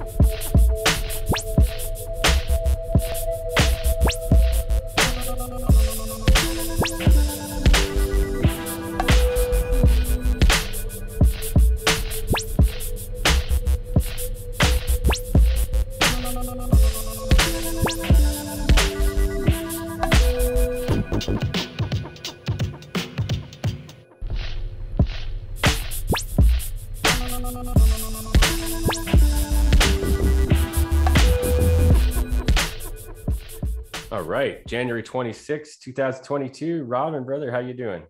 right, January 26, 2022. Robin, brother, how you doing?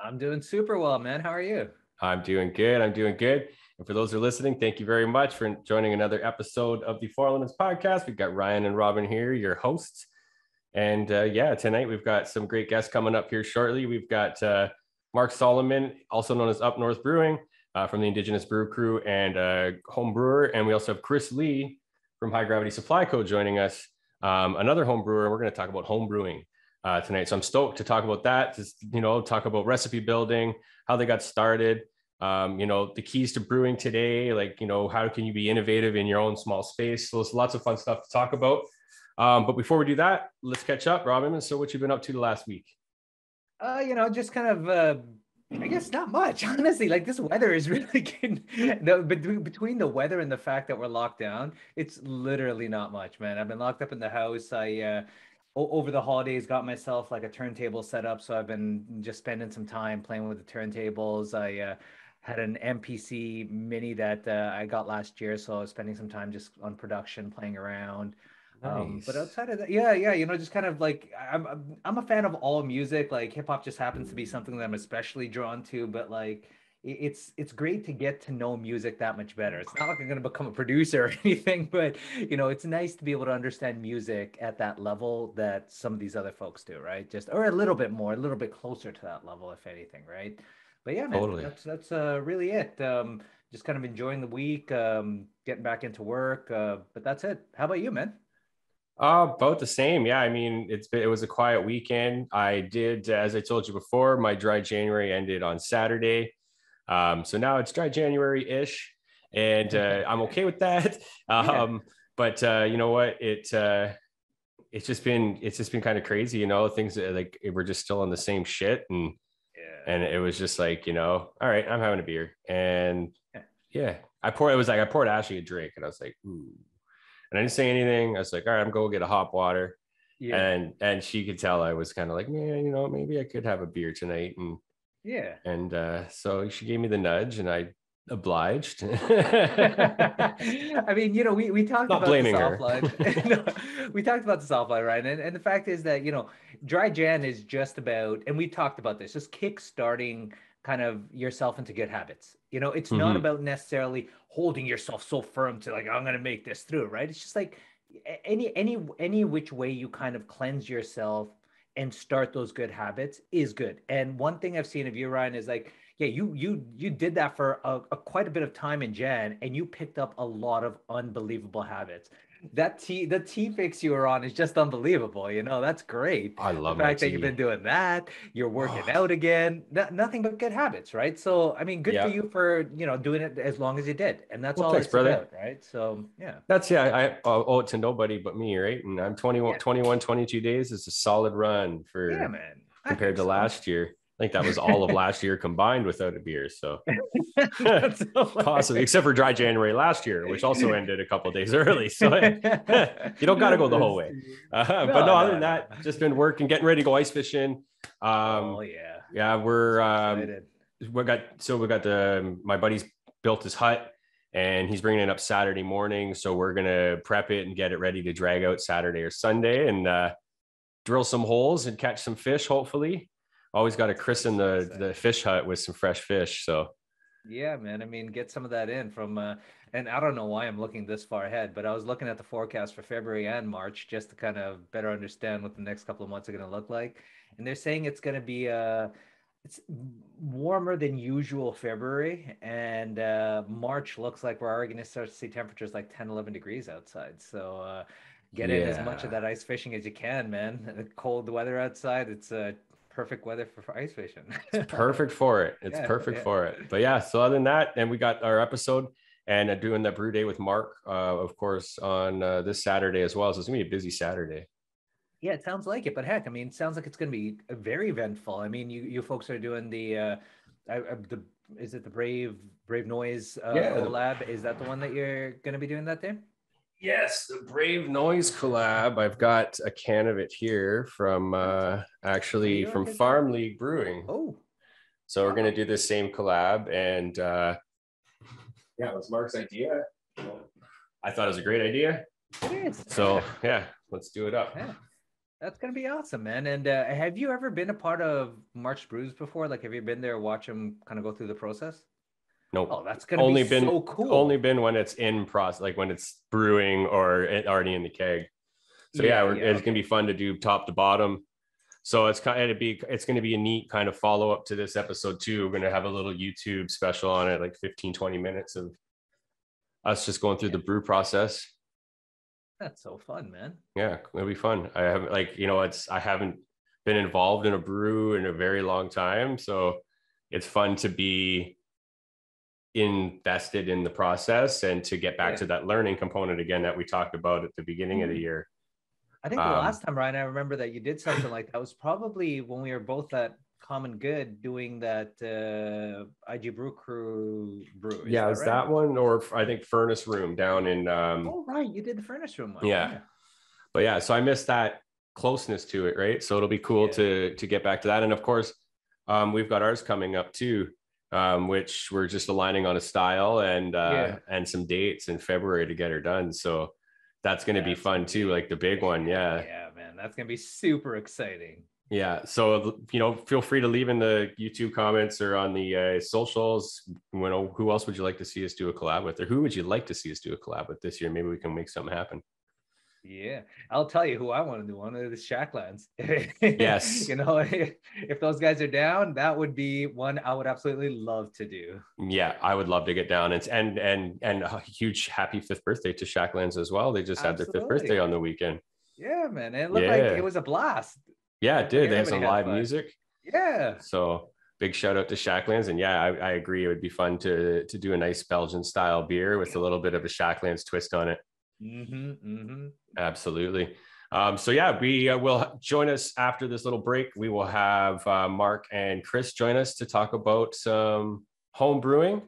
I'm doing super well, man. How are you? I'm doing good. I'm doing good. And for those who are listening, thank you very much for joining another episode of the Four Elements podcast. We've got Ryan and Robin here, your hosts. And uh, yeah, tonight we've got some great guests coming up here shortly. We've got uh, Mark Solomon, also known as Up North Brewing, uh, from the Indigenous Brew Crew and uh, home brewer. And we also have Chris Lee from High Gravity Supply Co. joining us um, another home brewer. We're going to talk about home brewing uh, tonight. So I'm stoked to talk about that. Just, you know, talk about recipe building, how they got started. Um, you know, the keys to brewing today, like, you know, how can you be innovative in your own small space? So there's lots of fun stuff to talk about. Um, but before we do that, let's catch up, Robin. So what you've been up to the last week? Uh, you know, just kind of uh, I guess not much, honestly. Like this weather is really getting the between the weather and the fact that we're locked down, it's literally not much, man. I've been locked up in the house. I uh over the holidays got myself like a turntable set up, so I've been just spending some time playing with the turntables. I uh, had an MPC mini that uh, I got last year, so I was spending some time just on production playing around. Nice. Um, but outside of that, yeah, yeah, you know, just kind of like I'm, I'm a fan of all music. Like hip hop just happens to be something that I'm especially drawn to. But like, it's it's great to get to know music that much better. It's not like I'm gonna become a producer or anything, but you know, it's nice to be able to understand music at that level that some of these other folks do, right? Just or a little bit more, a little bit closer to that level, if anything, right? But yeah, man, totally. that's that's uh, really it. Um, just kind of enjoying the week, um, getting back into work. Uh, but that's it. How about you, man? Uh, both the same. Yeah. I mean, it's been, it was a quiet weekend. I did, as I told you before, my dry January ended on Saturday. Um, so now it's dry January ish and, uh, I'm okay with that. Um, but, uh, you know what, it, uh, it's just been, it's just been kind of crazy, you know, things that like, we're just still on the same shit. And, yeah. and it was just like, you know, all right, I'm having a beer and yeah, I poured, it was like, I poured Ashley a drink and I was like, ooh, and I didn't say anything. I was like, all right, I'm going to get a hot water. Yeah. And and she could tell I was kind of like, man, you know, maybe I could have a beer tonight. And yeah. And uh, so she gave me the nudge and I obliged. I mean, you know, we, we talked Not about blaming the soft line. no, we talked about the soft line, right? And, and the fact is that, you know, dry Jan is just about, and we talked about this, just kick starting kind of yourself into good habits. You know, it's mm-hmm. not about necessarily holding yourself so firm to like I'm going to make this through, right? It's just like any any any which way you kind of cleanse yourself and start those good habits is good. And one thing I've seen of you, Ryan, is like, yeah, you you you did that for a, a quite a bit of time in Jan, and you picked up a lot of unbelievable habits that tea the tea fix you were on is just unbelievable you know? That's great. I love the fact that you've been doing that you're working out again nothing but good habits right? So i mean good yeah. for you for you know doing it as long as you did and that's well, all thanks, it's brother. about right? So yeah. That's yeah i, I owe it to nobody but me right? And i'm 21 yeah. 21 22 days is a solid run for yeah man. Compared to so. last year I think that was all of last year combined without a beer. So possibly, except for dry January last year, which also ended a couple days early. So you don't got to go the whole way. Uh, no, but no, other than that, just been working, getting ready to go ice fishing. Um, oh yeah, yeah, we're um, we got so we got the my buddy's built his hut and he's bringing it up Saturday morning. So we're gonna prep it and get it ready to drag out Saturday or Sunday and uh, drill some holes and catch some fish, hopefully always got to christen the the fish hut with some fresh fish. So yeah, man. I mean, get some of that in from uh and I don't know why I'm looking this far ahead, but I was looking at the forecast for February and March just to kind of better understand what the next couple of months are going to look like. And they're saying it's going to be uh it's warmer than usual February and uh March looks like we're already going to start to see temperatures like 10 11 degrees outside. So uh get yeah. in as much of that ice fishing as you can, man. The cold weather outside, it's uh perfect weather for, ice fishing. it's perfect for it. It's yeah, perfect yeah. for it. But yeah, so other than that, and we got our episode and uh, doing the brew day with Mark, uh, of course, on uh, this Saturday as well. So it's gonna be a busy Saturday. Yeah, it sounds like it, but heck, I mean, it sounds like it's going to be very eventful. I mean, you you folks are doing the uh, I, I, the is it the Brave Brave Noise uh, Yeah. collab? Is that the one that you're going to be doing that day? Yes, the Brave Noise collab. I've got a can of it here from uh, actually from okay? Farm League Brewing. Oh, So we're gonna do the same collab, and uh, yeah, it was Mark's idea. I thought it was a great idea. it is. So yeah, let's do it up. Yeah. That's gonna be awesome, man. And uh, have you ever been a part of Mark's brews before? Like, have you been there, watch them kind of go through the process? Nope. Oh, that's gonna only be been so cool. only been when it's in process, like when it's brewing or it already in the keg. So yeah, Yeah, yeah, it's okay. gonna be fun to do top to bottom. So it's kind of be it's gonna be a neat kind of follow up to this episode too. We're gonna have a little YouTube special on it, like 15, 20 minutes of us just going through the brew process. That's so fun, man. Yeah, it'll be fun. I haven't like you know it's I haven't been involved in a brew in a very long time, so it's fun to be invested in the process and to get back Yeah. to that learning component again that we talked about at the beginning of the Mhm. year. I think the Um, last time, Ryan, I remember that you did something like that was probably when we were both at Common Good doing that uh, IG Brew Crew brew. Is yeah, that is right? that one or I think Furnace Room down in um Oh, right. You did the furnace room one. Yeah. but yeah, so I missed that closeness to it, right? So it'll be cool Yeah. to to get back to that. And of course, um, we've got ours coming up too, um, which we're just aligning on a style and uh, Yeah. and some dates in February to get her done. So that's going to be fun too, be- like the big one. Yeah, Yeah, man. That's going to be super exciting. yeah. So you know, feel free to leave in the YouTube comments or on the uh, socials. You know, who else would you like to see us do a collab with, or who would you like to see us do a collab with this year? Maybe we can make something happen. Yeah, I'll tell you who I want to do one of the Shacklands. Yes. you know, if those guys are down, that would be one I would absolutely love to do. Yeah, I would love to get down and and and and a huge happy fifth birthday to Shacklands as well. They just had their fifth birthday on the weekend. Yeah, man. It looked like it was a blast. Yeah, it did. They had some live fun. music. Yeah. So big shout out to Shacklands. And yeah, I, I agree. It would be fun to to do a nice Belgian style beer with a little bit of a Shacklands twist on it. Mm-hmm. Mm-hmm. Absolutely. Um, so yeah, we uh, will join us after this little break. We will have uh, Mark and Chris join us to talk about some home brewing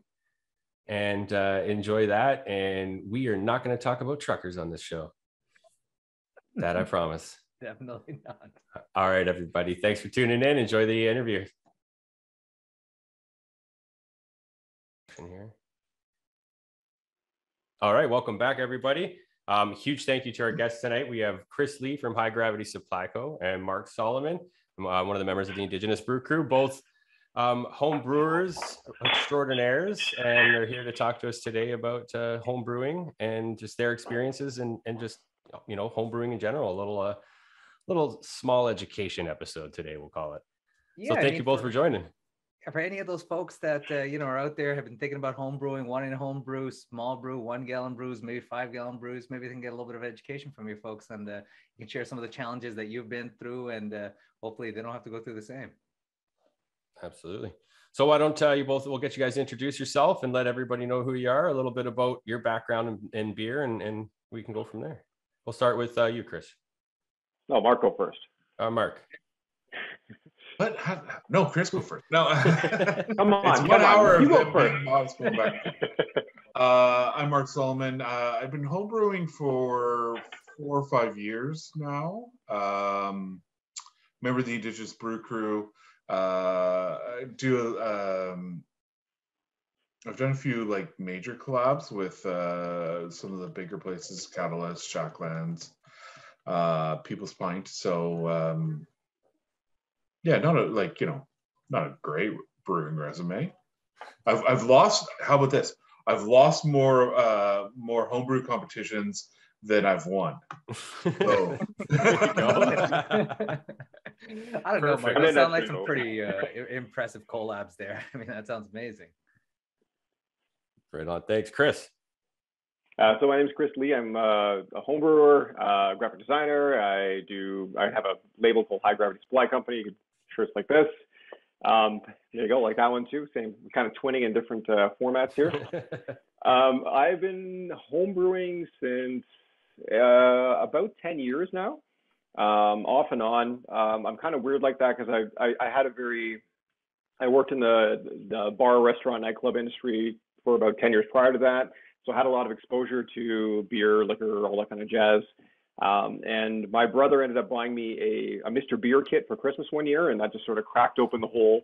and uh, enjoy that. And we are not going to talk about truckers on this show. That I promise. Definitely not. All right, everybody. Thanks for tuning in. Enjoy the interview. In here. All right, welcome back, everybody. Um, huge thank you to our guests tonight. We have Chris Lee from High Gravity Supply Co. and Mark Solomon, uh, one of the members of the Indigenous Brew Crew, both um, home brewers extraordinaires, and they're here to talk to us today about uh, home brewing and just their experiences and and just you know home brewing in general. A little uh, little small education episode today, we'll call it. Yeah, so I thank mean, you both for joining. For any of those folks that uh, you know are out there have been thinking about home brewing wanting a home brew small brew one gallon brews maybe five gallon brews maybe they can get a little bit of education from you folks and uh, you can share some of the challenges that you've been through and uh, hopefully they don't have to go through the same Absolutely. So why don't uh, you both? We'll get you guys to introduce yourself and let everybody know who you are, a little bit about your background in, in beer, and and we can go from there. We'll start with uh, you, Chris. No, Marco first. Uh, Mark. But how- no, Chris go first. No, Come on, it's one on. hour You of go them first. being mods back. Uh, I'm Mark Solomon. Uh, I've been homebrewing for four or five years now. Um, member the Indigenous Brew Crew. Uh, I do. Um, I've done a few like major collabs with uh, some of the bigger places, Catalyst, Shacklands, uh, People's Pint. So um, yeah, not a like you know, not a great brewing resume. I've I've lost. How about this? I've lost more uh, more homebrew competitions than I've won. So There you go. i don't know Perfect. Mark. I that mean, sound like pretty some pretty uh, impressive collabs there i mean that sounds amazing right on. Thanks, Chris. Uh, so my name is Chris Lee. I'm uh, a home brewer, uh, graphic designer. I do. I have a label called High Gravity Supply Company. You can like this. Um, there you go, like that one too. Same kind of twinning in different uh, formats here. um, I've been homebrewing since uh, about 10 years now, um, off and on. Um, I'm kind of weird like that because I, I, I had a very, I worked in the, the bar, restaurant, nightclub industry for about 10 years prior to that. So I had a lot of exposure to beer, liquor, all that kind of jazz. Um, and my brother ended up buying me a, a Mr. Beer kit for Christmas one year, and that just sort of cracked open the whole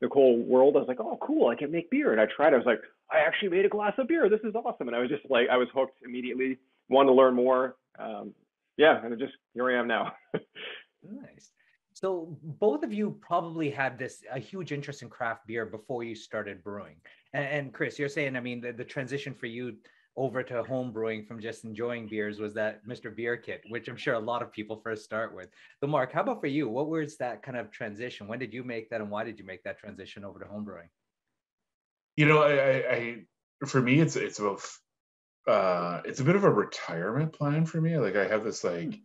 the whole world. I was like, oh, cool, I can make beer. And I tried. I was like, I actually made a glass of beer. This is awesome. And I was just like, I was hooked immediately. Wanted to learn more. Um, yeah, and just here I am now. nice. So both of you probably had this a huge interest in craft beer before you started brewing. And, and Chris, you're saying, I mean, the, the transition for you over to home brewing from just enjoying beers was that Mr. Beer kit, which I'm sure a lot of people first start with. But Mark, how about for you? What was that kind of transition? When did you make that and why did you make that transition over to home brewing? You know, I, I, I for me, it's it's about uh, it's a bit of a retirement plan for me. Like I have this like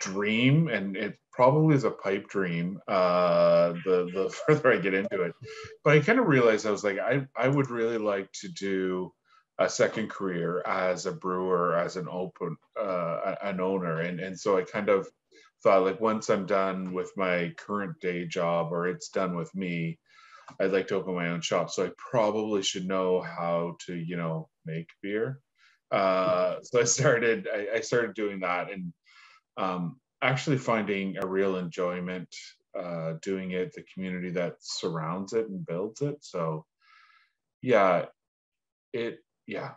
dream, and it probably is a pipe dream. Uh, the the further I get into it, but I kind of realized I was like, I I would really like to do a second career as a brewer, as an open uh, an owner, and and so I kind of thought like once I'm done with my current day job or it's done with me, I'd like to open my own shop. So I probably should know how to you know make beer. Uh, so I started I, I, started doing that and um, actually finding a real enjoyment uh, doing it. The community that surrounds it and builds it. So yeah, it yeah.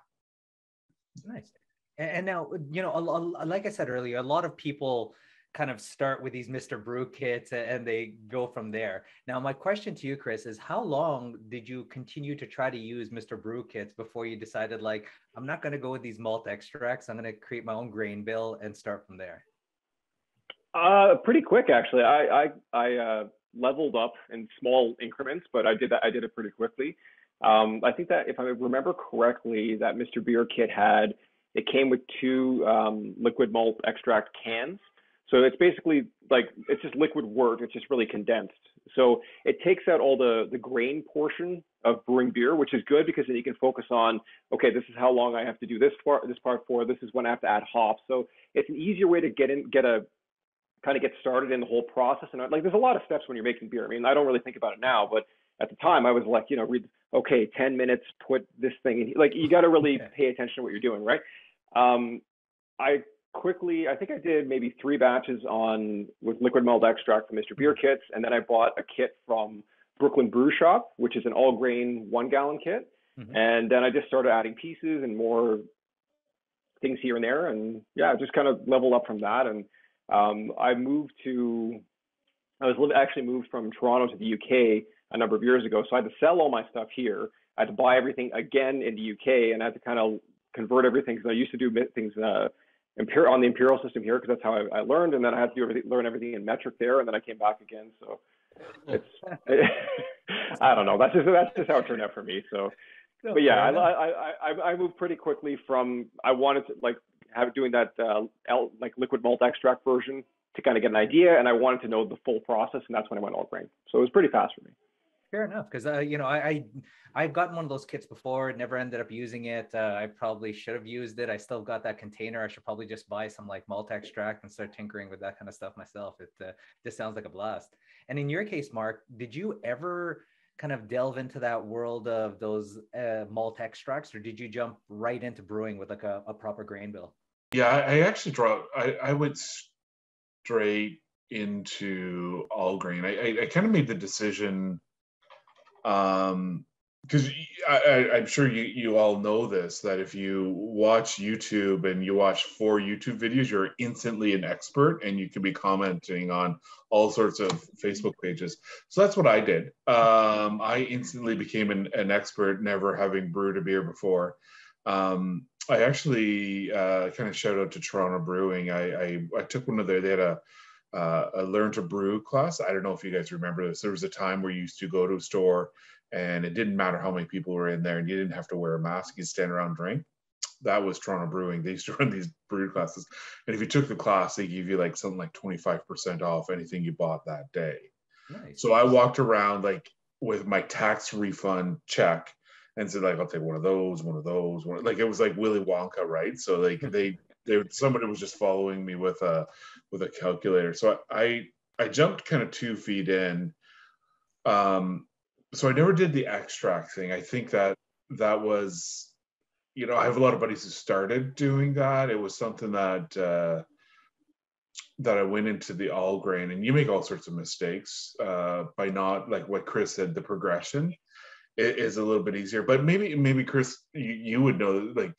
Nice. And now you know like i said earlier a lot of people kind of start with these mr brew kits and they go from there. Now my question to you chris is how long did you continue to try to use mr brew kits before you decided like i'm not going to go with these malt extracts. I'm going to create my own grain bill and start from there uh pretty quick actually. I i i uh leveled up in small increments but i did that i did it pretty quickly um, I think that if I remember correctly, that Mr. Beer kit had it came with two um, liquid malt extract cans. So it's basically like it's just liquid wort. It's just really condensed. So it takes out all the the grain portion of brewing beer, which is good because then you can focus on okay, this is how long I have to do this part this part for. This is when I have to add hops. So it's an easier way to get in get a kind of get started in the whole process. And like there's a lot of steps when you're making beer. I mean, I don't really think about it now, but at the time I was like, you know, read okay, 10 minutes, put this thing in. Like you got to really okay. pay attention to what you're doing, right? Um, I quickly, I think I did maybe three batches on with liquid malt extract from Mr. Beer Kits, and then I bought a kit from Brooklyn Brew Shop, which is an all grain one gallon kit. Mm-hmm. And then I just started adding pieces and more things here and there, and yeah, just kind of level up from that. And um, I moved to, I was actually moved from Toronto to the UK a number of years ago. So I had to sell all my stuff here. I had to buy everything again in the UK, and I had to kind of convert everything because I used to do things uh, on the imperial system here because that's how I, I, learned, and then I had to do everything, learn everything in metric there, and then I came back again. So it's I don't know. That's just that's just how it turned out for me. So, but yeah, I, I I I moved pretty quickly from I wanted to like have doing that uh, L, like liquid malt extract version to kind of get an idea, and I wanted to know the full process, and that's when I went all grain. So it was pretty fast for me fair enough because uh, you know I, I have gotten one of those kits before never ended up using it uh, i probably should have used it i still got that container i should probably just buy some like malt extract and start tinkering with that kind of stuff myself it uh, just sounds like a blast. And in your case mark did you ever kind of delve into that world of those uh, malt extracts or did you jump right into brewing with like a, a proper grain bill? Yeah i, I actually draw I, I went straight into all grain I, I, I kind of made the decision um because I, am sure you, you all know this that if you watch YouTube and you watch four YouTube videos, you're instantly an expert and you can be commenting on all sorts of Facebook pages. So that's what I did. Um, I instantly became an, an, expert, never having brewed a beer before. Um, I actually uh, kind of shout out to Toronto Brewing. I, I, I took one of their, they had a, uh, a learn to brew class. I don't know if you guys remember this. There was a time where you used to go to a store and it didn't matter how many people were in there and you didn't have to wear a mask you stand around and drink that was toronto brewing they used to run these brew classes and if you took the class they give you like something like 25% off anything you bought that day Nice. So I walked around like with my tax refund check and said like I'll take one of those, one of those, one like it was like Willy Wonka, right? So like they they somebody was just following me with a with a calculator. So I I jumped kind of two feet in. Um, so I never did the extract thing. I think that that was, you know, I have a lot of buddies who started doing that. It was something that uh, that I went into the all grain, and you make all sorts of mistakes uh, by not like what Chris said. The progression is a little bit easier, but maybe maybe Chris, you, you would know like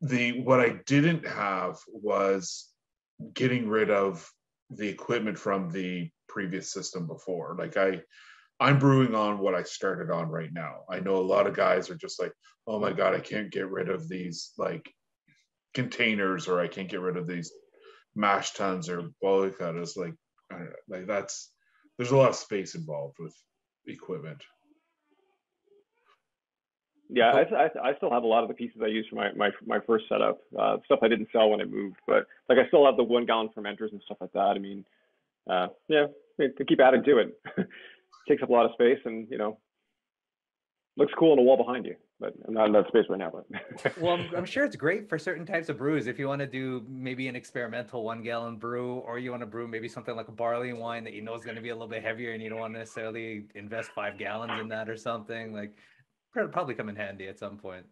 the what I didn't have was getting rid of the equipment from the previous system before. Like I I'm brewing on what I started on right now. I know a lot of guys are just like, oh my God, I can't get rid of these like containers or I can't get rid of these mash tuns or boiler cutters. Like, like that's, there's a lot of space involved with equipment. Yeah, I, I, I, still have a lot of the pieces I used for my my, my first setup, uh, stuff I didn't sell when I moved, but like I still have the one gallon fermenters and stuff like that. I mean, uh, yeah, to keep adding to it, takes up a lot of space, and you know, looks cool on the wall behind you. But I'm not in that space right now. But well, I'm, I'm, sure it's great for certain types of brews. If you want to do maybe an experimental one gallon brew, or you want to brew maybe something like a barley wine that you know is going to be a little bit heavier, and you don't want to necessarily invest five gallons in that or something like probably come in handy at some point.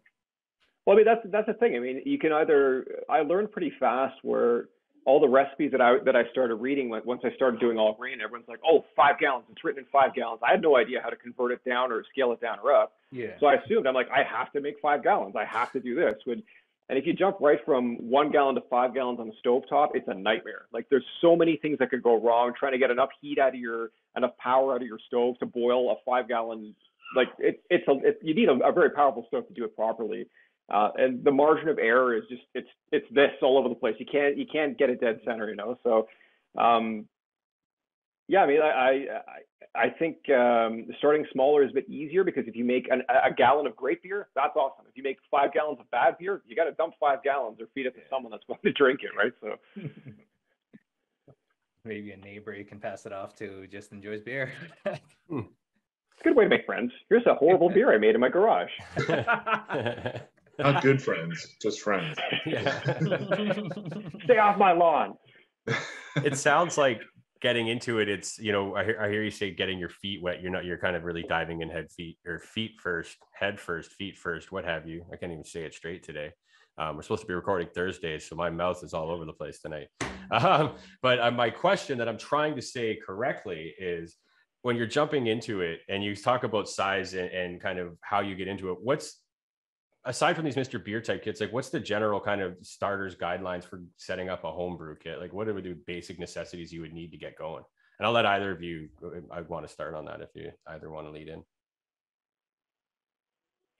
Well, I mean, that's that's the thing. I mean, you can either I learned pretty fast where all the recipes that I that I started reading, like once I started doing all grain, everyone's like, oh, five gallons! It's written in five gallons." I had no idea how to convert it down or scale it down or up. Yeah. So I assumed I'm like, I have to make five gallons. I have to do this. Would and if you jump right from one gallon to five gallons on the stove top, it's a nightmare. Like there's so many things that could go wrong. Trying to get enough heat out of your enough power out of your stove to boil a five gallon like it, it's a it, you need a, a, very powerful stove to do it properly. Uh, and the margin of error is just it's it's this all over the place. You can't you can't get it dead center, you know. So, um, yeah, I mean, I I, I think um, starting smaller is a bit easier because if you make an, a gallon of great beer, that's awesome. If you make five gallons of bad beer, you got to dump five gallons or feed it to someone that's going to drink it, right? So. Maybe a neighbor you can pass it off to who just enjoys beer. Good way to make friends. Here's a horrible beer I made in my garage. Not good friends, just friends. Stay off my lawn. It sounds like getting into it. It's you know I hear, I hear you say getting your feet wet. You're not. You're kind of really diving in head feet or feet first, head first, feet first, what have you. I can't even say it straight today. Um, we're supposed to be recording Thursday, so my mouth is all over the place tonight. Um, but uh, my question that I'm trying to say correctly is when you're jumping into it and you talk about size and, and, kind of how you get into it, what's aside from these Mr. Beer type kits, like what's the general kind of starters guidelines for setting up a homebrew kit? Like what are the basic necessities you would need to get going? And I'll let either of you, I want to start on that if you either want to lead in.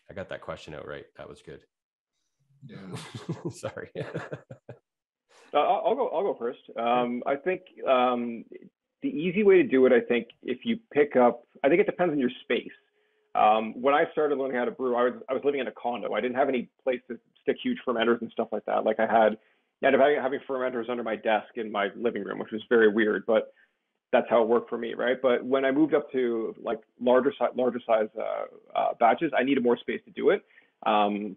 I got that question out right. That was good. Yeah. Sorry. uh, I'll go. I'll go first. Um, I think um, the easy way to do it, I think, if you pick up, I think it depends on your space. Um, when I started learning how to brew, I was I was living in a condo. I didn't have any place to stick huge fermenters and stuff like that. Like I had, I ended up having fermenters under my desk in my living room, which was very weird, but that's how it worked for me, right? But when I moved up to like larger size, larger size uh, uh, batches, I needed more space to do it. Um,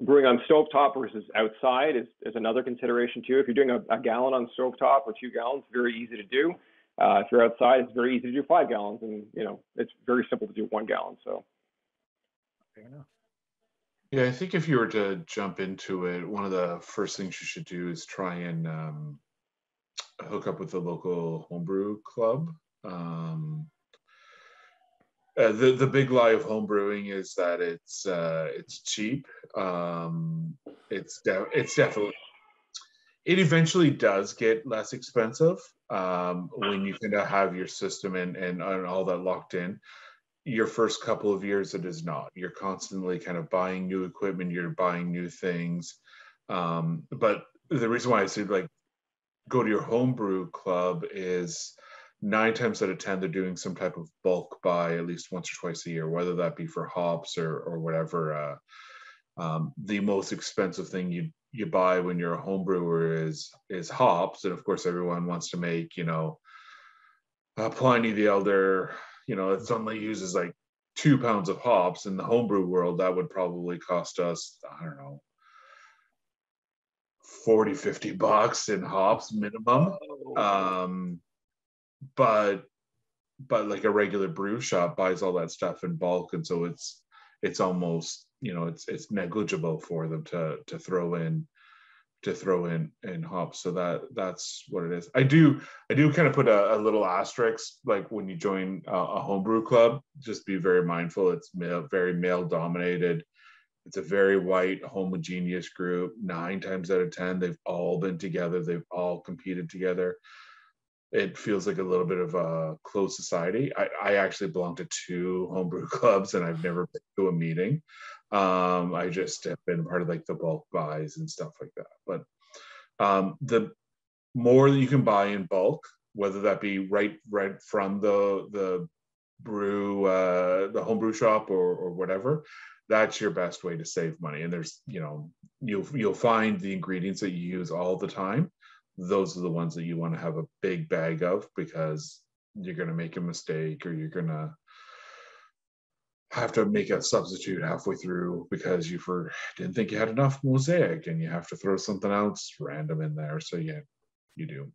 brewing on stovetop versus outside is, is another consideration too. If you're doing a, a gallon on stovetop or two gallons, very easy to do. Uh, if you're outside, it's very easy to do five gallons, and you know it's very simple to do one gallon. So, fair enough. Yeah, I think if you were to jump into it, one of the first things you should do is try and um, hook up with the local homebrew club. Um, uh, the the big lie of homebrewing is that it's uh, it's cheap. Um, it's de- it's definitely it eventually does get less expensive um, when you kind of have your system and, and, and all that locked in your first couple of years it is not. You're constantly kind of buying new equipment you're buying new things. Um, but the reason why i say like go to your homebrew club is nine times out of ten they're doing some type of bulk buy at least once or twice a year whether that be for hops or or whatever uh, um, the most expensive thing you you buy when you're a home brewer is is hops and of course everyone wants to make you know uh, Pliny the Elder, you know, it suddenly uses like two pounds of hops in the homebrew world, that would probably cost us, I don't know, 40, 50 bucks in hops minimum. Oh. Um, but but like a regular brew shop buys all that stuff in bulk, and so it's it's almost you know it's it's negligible for them to to throw in to throw in in hops. So that that's what it is. I do I do kind of put a, a little asterisk like when you join a, a homebrew club, just be very mindful. It's male, very male dominated. It's a very white, homogeneous group. Nine times out of ten, they've all been together. They've all competed together it feels like a little bit of a closed society. I, I actually belong to two homebrew clubs and I've never been to a meeting. Um, I just have been part of like the bulk buys and stuff like that. But um, the more that you can buy in bulk, whether that be right right from the the brew uh, the homebrew shop or or whatever, that's your best way to save money. And there's you know you'll you'll find the ingredients that you use all the time those are the ones that you want to have a big bag of because you're going to make a mistake or you're going to have to make a substitute halfway through because you for, didn't think you had enough mosaic and you have to throw something else random in there. So yeah, you do.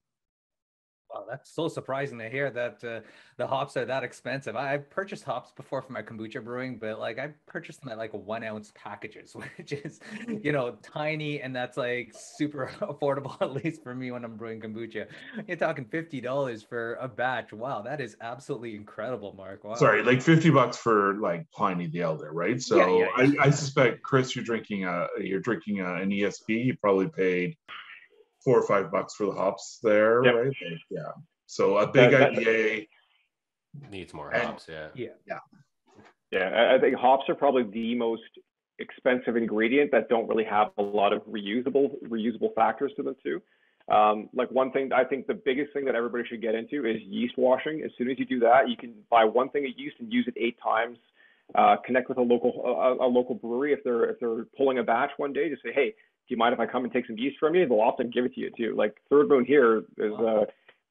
Wow, that's so surprising to hear that uh, the hops are that expensive. I, have purchased hops before for my kombucha brewing, but like I purchased them at like one ounce packages, which is, you know, tiny and that's like super affordable, at least for me when I'm brewing kombucha. You're talking $50 for a batch. Wow, that is absolutely incredible, Mark. Wow. Sorry, like 50 bucks for like Pliny the Elder, right? So yeah, yeah, yeah. I, I, suspect, Chris, you're drinking a, you're drinking a, an ESB, you probably paid four or five bucks for the hops there, yep. right? Like, yeah. So a big that, IPA needs more and, hops. Yeah. Yeah. Yeah. Yeah. I think hops are probably the most expensive ingredient that don't really have a lot of reusable reusable factors to them too. Um, like one thing, I think the biggest thing that everybody should get into is yeast washing. As soon as you do that, you can buy one thing of yeast and use it eight times. Uh, connect with a local a, a, local brewery if they're if they're pulling a batch one day. Just say, hey, do you mind if I come and take some yeast from you? They'll often give it to you too. Like Third Moon here is, uh,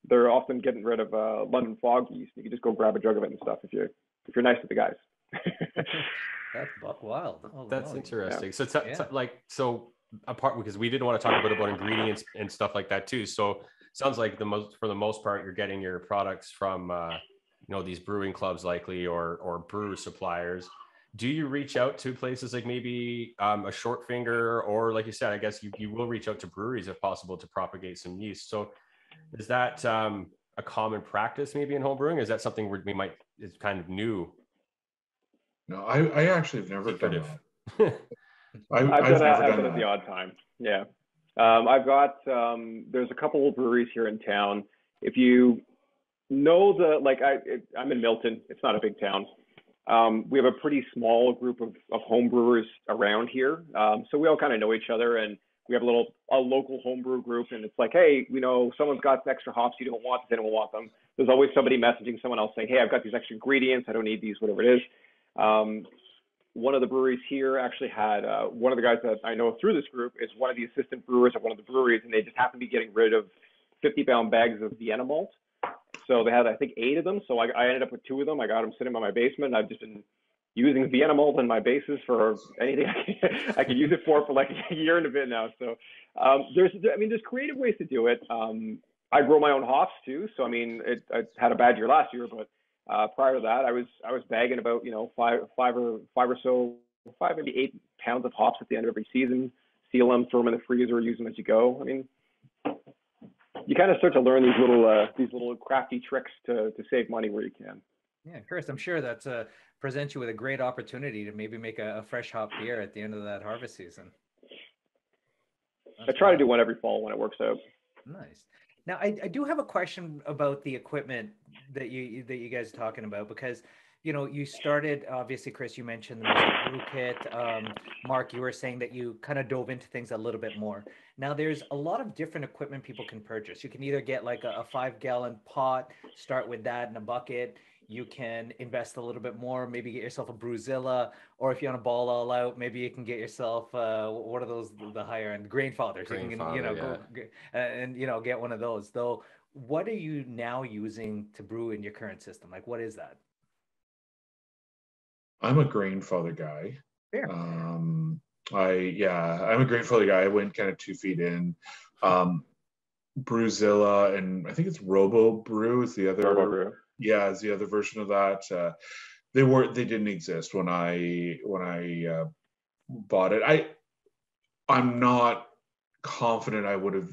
they're often getting rid of uh, London fog yeast. You can just go grab a jug of it and stuff if you're if you're nice to the guys. That's buck wild. Oh, That's interesting. Yeah. So t- yeah. t- like so apart because we didn't want to talk a bit about ingredients and stuff like that too. So sounds like the most for the most part you're getting your products from uh, you know these brewing clubs likely or or brew suppliers do you reach out to places like maybe um, a short finger or like you said i guess you, you will reach out to breweries if possible to propagate some yeast. So is that um, a common practice maybe in home brewing? Is that something where we might is kind of new? No i, I actually have never done that. I, have done, it, I've done it the odd time yeah. Um, i've got um, there's a couple of breweries here in town. If you know the like i it, i'm in milton it's not a big town um, we have a pretty small group of, of home brewers around here. Um, so we all kind of know each other and we have a little a local homebrew group and it's like, hey, you know, someone's got extra hops you don't want, does anyone want them? There's always somebody messaging someone else saying, hey, I've got these extra ingredients, I don't need these, whatever it is. Um, one of the breweries here actually had uh, one of the guys that I know through this group is one of the assistant brewers at one of the breweries, and they just happened to be getting rid of 50 pound bags of Vienna malt. So they had, I think, eight of them. So I, I ended up with two of them. I got them sitting in my basement. I've just been using Vienna malt in my bases for anything I can, I can use it for for like a year and a bit now. So um, there's, I mean, there's creative ways to do it. Um, I grow my own hops too. So I mean, it, I had a bad year last year, but uh, prior to that, I was I was bagging about you know five five or five or so five maybe eight pounds of hops at the end of every season. Seal them, throw them in the freezer, use them as you go. I mean, you kind of start to learn these little uh, these little crafty tricks to to save money where you can. Yeah, Chris, I'm sure that uh, presents you with a great opportunity to maybe make a, a fresh hop beer at the end of that harvest season. That's I try to do one every fall when it works out. Nice. Now, I, I do have a question about the equipment that you that you guys are talking about because you know, you started obviously, Chris. You mentioned the Mr. Brew kit. Um, Mark, you were saying that you kind of dove into things a little bit more. Now, there's a lot of different equipment people can purchase. You can either get like a, a five-gallon pot, start with that in a bucket. You can invest a little bit more, maybe get yourself a Brewzilla, or if you want to ball all out, maybe you can get yourself uh, what are those the higher end Grainfathers. Grain you can, you know, yeah. go, and you know get one of those. Though what are you now using to brew in your current system? Like, what is that? I'm a Grainfather guy. Fair. Um, I yeah, I'm a Grainfather guy. I went kind of two feet in. Um, Brewzilla and I think it's Robo Brew is the other. Robo Brew. Yeah, is the other version of that. Uh, they were they didn't exist when I when I uh, bought it. I I'm not confident I would have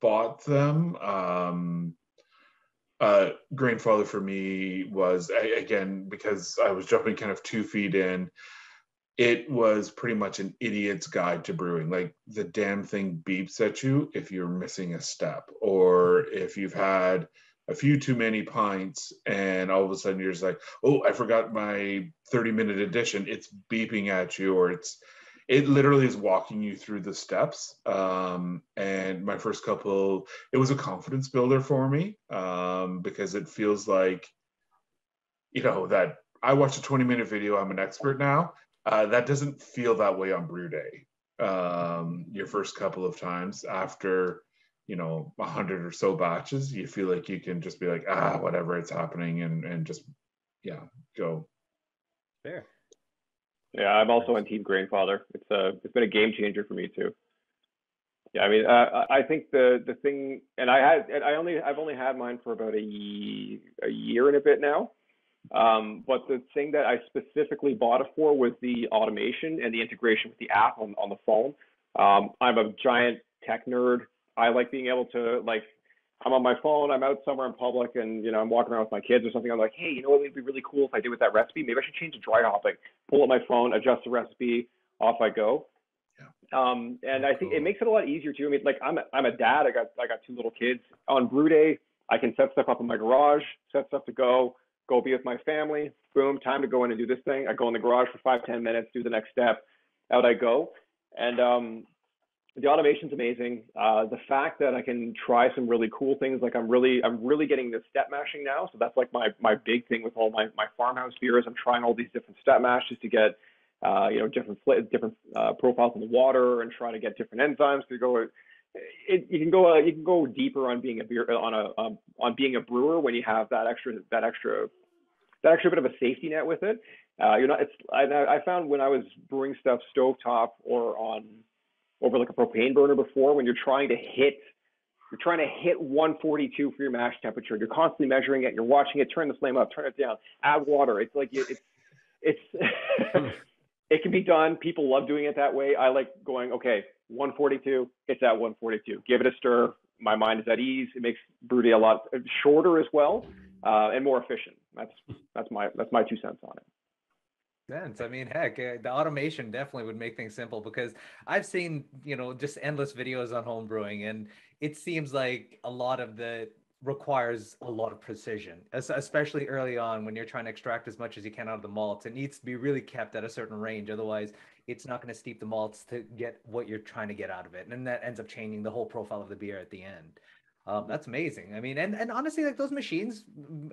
bought them. Um, uh, Grainfather for me was again because I was jumping kind of two feet in. It was pretty much an idiot's guide to brewing. Like the damn thing beeps at you if you're missing a step, or if you've had a few too many pints and all of a sudden you're just like, oh, I forgot my 30 minute addition. It's beeping at you, or it's it literally is walking you through the steps. Um, and my first couple, it was a confidence builder for me um, because it feels like, you know, that I watched a 20 minute video, I'm an expert now. Uh, that doesn't feel that way on brew day. Um, your first couple of times after, you know, a hundred or so batches, you feel like you can just be like, ah, whatever, it's happening, and and just, yeah, go. Fair. Yeah, I'm also on Team Grainfather. It's a it's been a game changer for me too. Yeah, I mean, uh, I think the the thing, and I had, and I only, I've only had mine for about a ye- a year and a bit now. Um, but the thing that I specifically bought it for was the automation and the integration with the app on on the phone. Um, I'm a giant tech nerd. I like being able to like I'm on my phone, I'm out somewhere in public, and you know I'm walking around with my kids or something. I'm like, hey, you know what it would be really cool if I did with that recipe? Maybe I should change to dry hopping. Pull up my phone, adjust the recipe, off I go. Yeah. Um, and I think Cool. it makes it a lot easier too. I mean, like I'm a, I'm a dad. I got I got two little kids. On brew day, I can set stuff up in my garage, set stuff to go, go be with my family. Boom, time to go in and do this thing. I go in the garage for five ten minutes, do the next step, out I go. And um, the automation's amazing. Uh, the fact that I can try some really cool things, like I'm really, I'm really getting the step mashing now. So that's like my my big thing with all my my farmhouse beers. I'm trying all these different step mashes to get, uh, you know, different different uh, profiles in the water and try to get different enzymes to go. It, you can go uh, you can go deeper on being a beer on a um, on being a brewer when you have that extra that extra that extra bit of a safety net with it. Uh, you're not. It's I, I found when I was brewing stuff stovetop or on over like a propane burner before when you're trying to hit you're trying to hit 142 for your mash temperature. You're constantly measuring it. You're watching it. Turn the flame up. Turn it down. Add water. It's like you- it's it's it can be done. People love doing it that way. I like going okay 142. It's at 142. Give it a stir. My mind is at ease. It makes brew day a lot shorter as well uh, and more efficient. That's that's my that's my two cents on it. Sense. I mean, heck, uh, the automation definitely would make things simple because I've seen, you know, just endless videos on home brewing, and it seems like a lot of the requires a lot of precision, especially early on when you're trying to extract as much as you can out of the malts. It needs to be really kept at a certain range, otherwise, it's not going to steep the malts to get what you're trying to get out of it, and that ends up changing the whole profile of the beer at the end. Um, that's amazing. I mean, and and honestly, like those machines,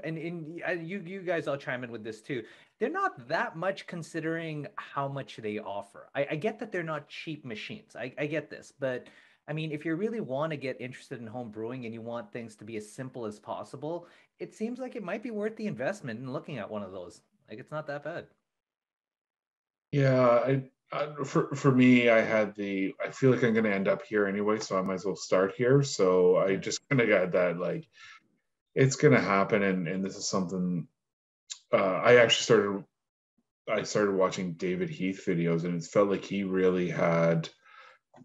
and in you you guys all chime in with this too they're not that much considering how much they offer. I, I get that they're not cheap machines. I, I get this, but I mean, if you really want to get interested in home brewing and you want things to be as simple as possible, it seems like it might be worth the investment in looking at one of those. Like, it's not that bad. Yeah, I, I for for me, I had the. I feel like I'm going to end up here anyway, so I might as well start here. So I just kind of got that like, it's going to happen, and and this is something. Uh, I actually started. I started watching David Heath videos, and it felt like he really had.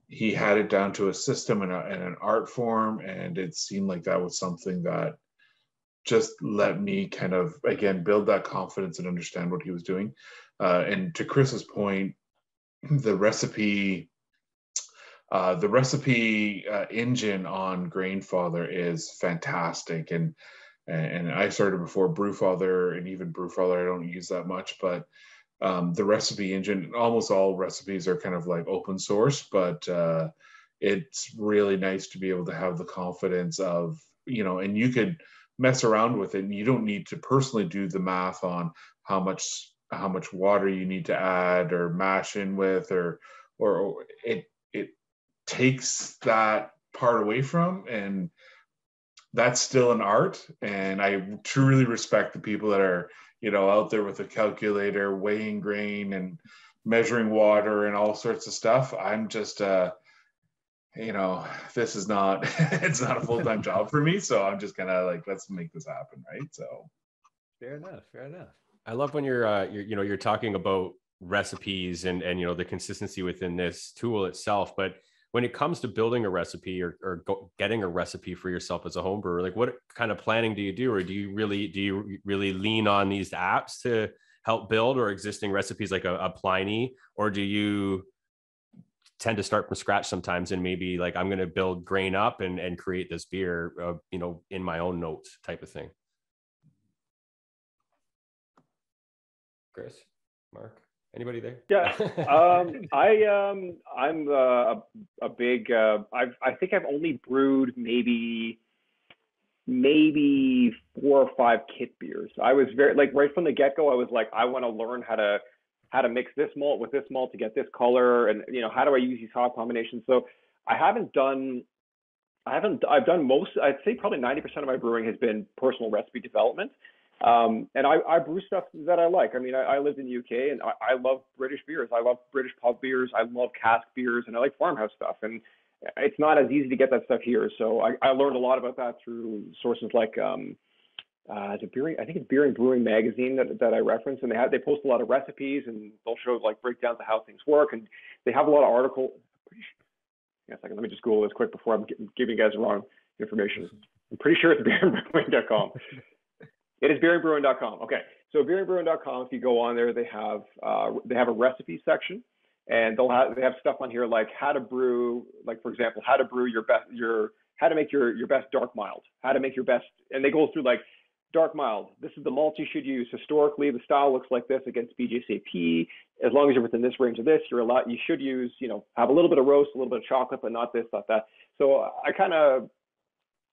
He had it down to a system and, a, and an art form, and it seemed like that was something that just let me kind of again build that confidence and understand what he was doing. Uh, and to Chris's point, the recipe, uh, the recipe uh, engine on Grainfather is fantastic, and and I started before Brewfather, and even Brewfather I don't use that much, but um, the recipe engine, almost all recipes are kind of like open source, but uh, it's really nice to be able to have the confidence of you know, and you could mess around with it, and you don't need to personally do the math on how much how much water you need to add or mash in with or or it it takes that part away from and that's still an art. And i truly respect the people that are you know out there with a calculator weighing grain and measuring water and all sorts of stuff. I'm just uh you know this is not it's not a full-time job for me. So i'm just gonna like let's make this happen right? So. Fair enough fair enough i love when you're uh you're, you know you're talking about recipes and and you know the consistency within this tool itself but when it comes to building a recipe or, or go, getting a recipe for yourself as a home brewer like what kind of planning do you do? Or do you really do you really lean on these apps to help build or existing recipes like a, a pliny? Or do you tend to start from scratch sometimes and maybe like i'm going to build grain up and and create this beer uh, you know in my own notes type of thing chris mark Anybody there? Yeah, um, I um, I'm uh, a, big. Uh, I've I think I've only brewed maybe maybe four or five kit beers. I was very like right from the get go. I was like, I want to learn how to how to mix this malt with this malt to get this color, and you know how do I use these hop combinations. So I haven't done. I haven't. I've done most. I'd say probably ninety percent of my brewing has been personal recipe development. Um, and I, I brew stuff that I like. I mean, I, I lived in the UK and I, I love British beers. I love British pub beers. I love cask beers and I like farmhouse stuff. And it's not as easy to get that stuff here. So I, learned a lot about that through sources like, um, uh, the beer, I think it's Beer and Brewing magazine that, that I reference, and they have they post a lot of recipes and they'll show like breakdowns of how things work, and they have a lot of articles. Yeah, second, let me just Google this quick before I'm giving you guys wrong information. I'm pretty sure it's beerandbrewing.com. It is beerandbrewing.com. Okay, so beerandbrewing.com. If you go on there, they have uh, they have a recipe section, and they'll have they have stuff on here like how to brew, like for example, how to brew your best your how to make your your best dark mild, how to make your best, and they go through like dark mild. This is the malt you should use. Historically, the style looks like this against BJCP. As long as you're within this range of this, you're a lot. You should use, you know, have a little bit of roast, a little bit of chocolate, but not this, not that. So I kind of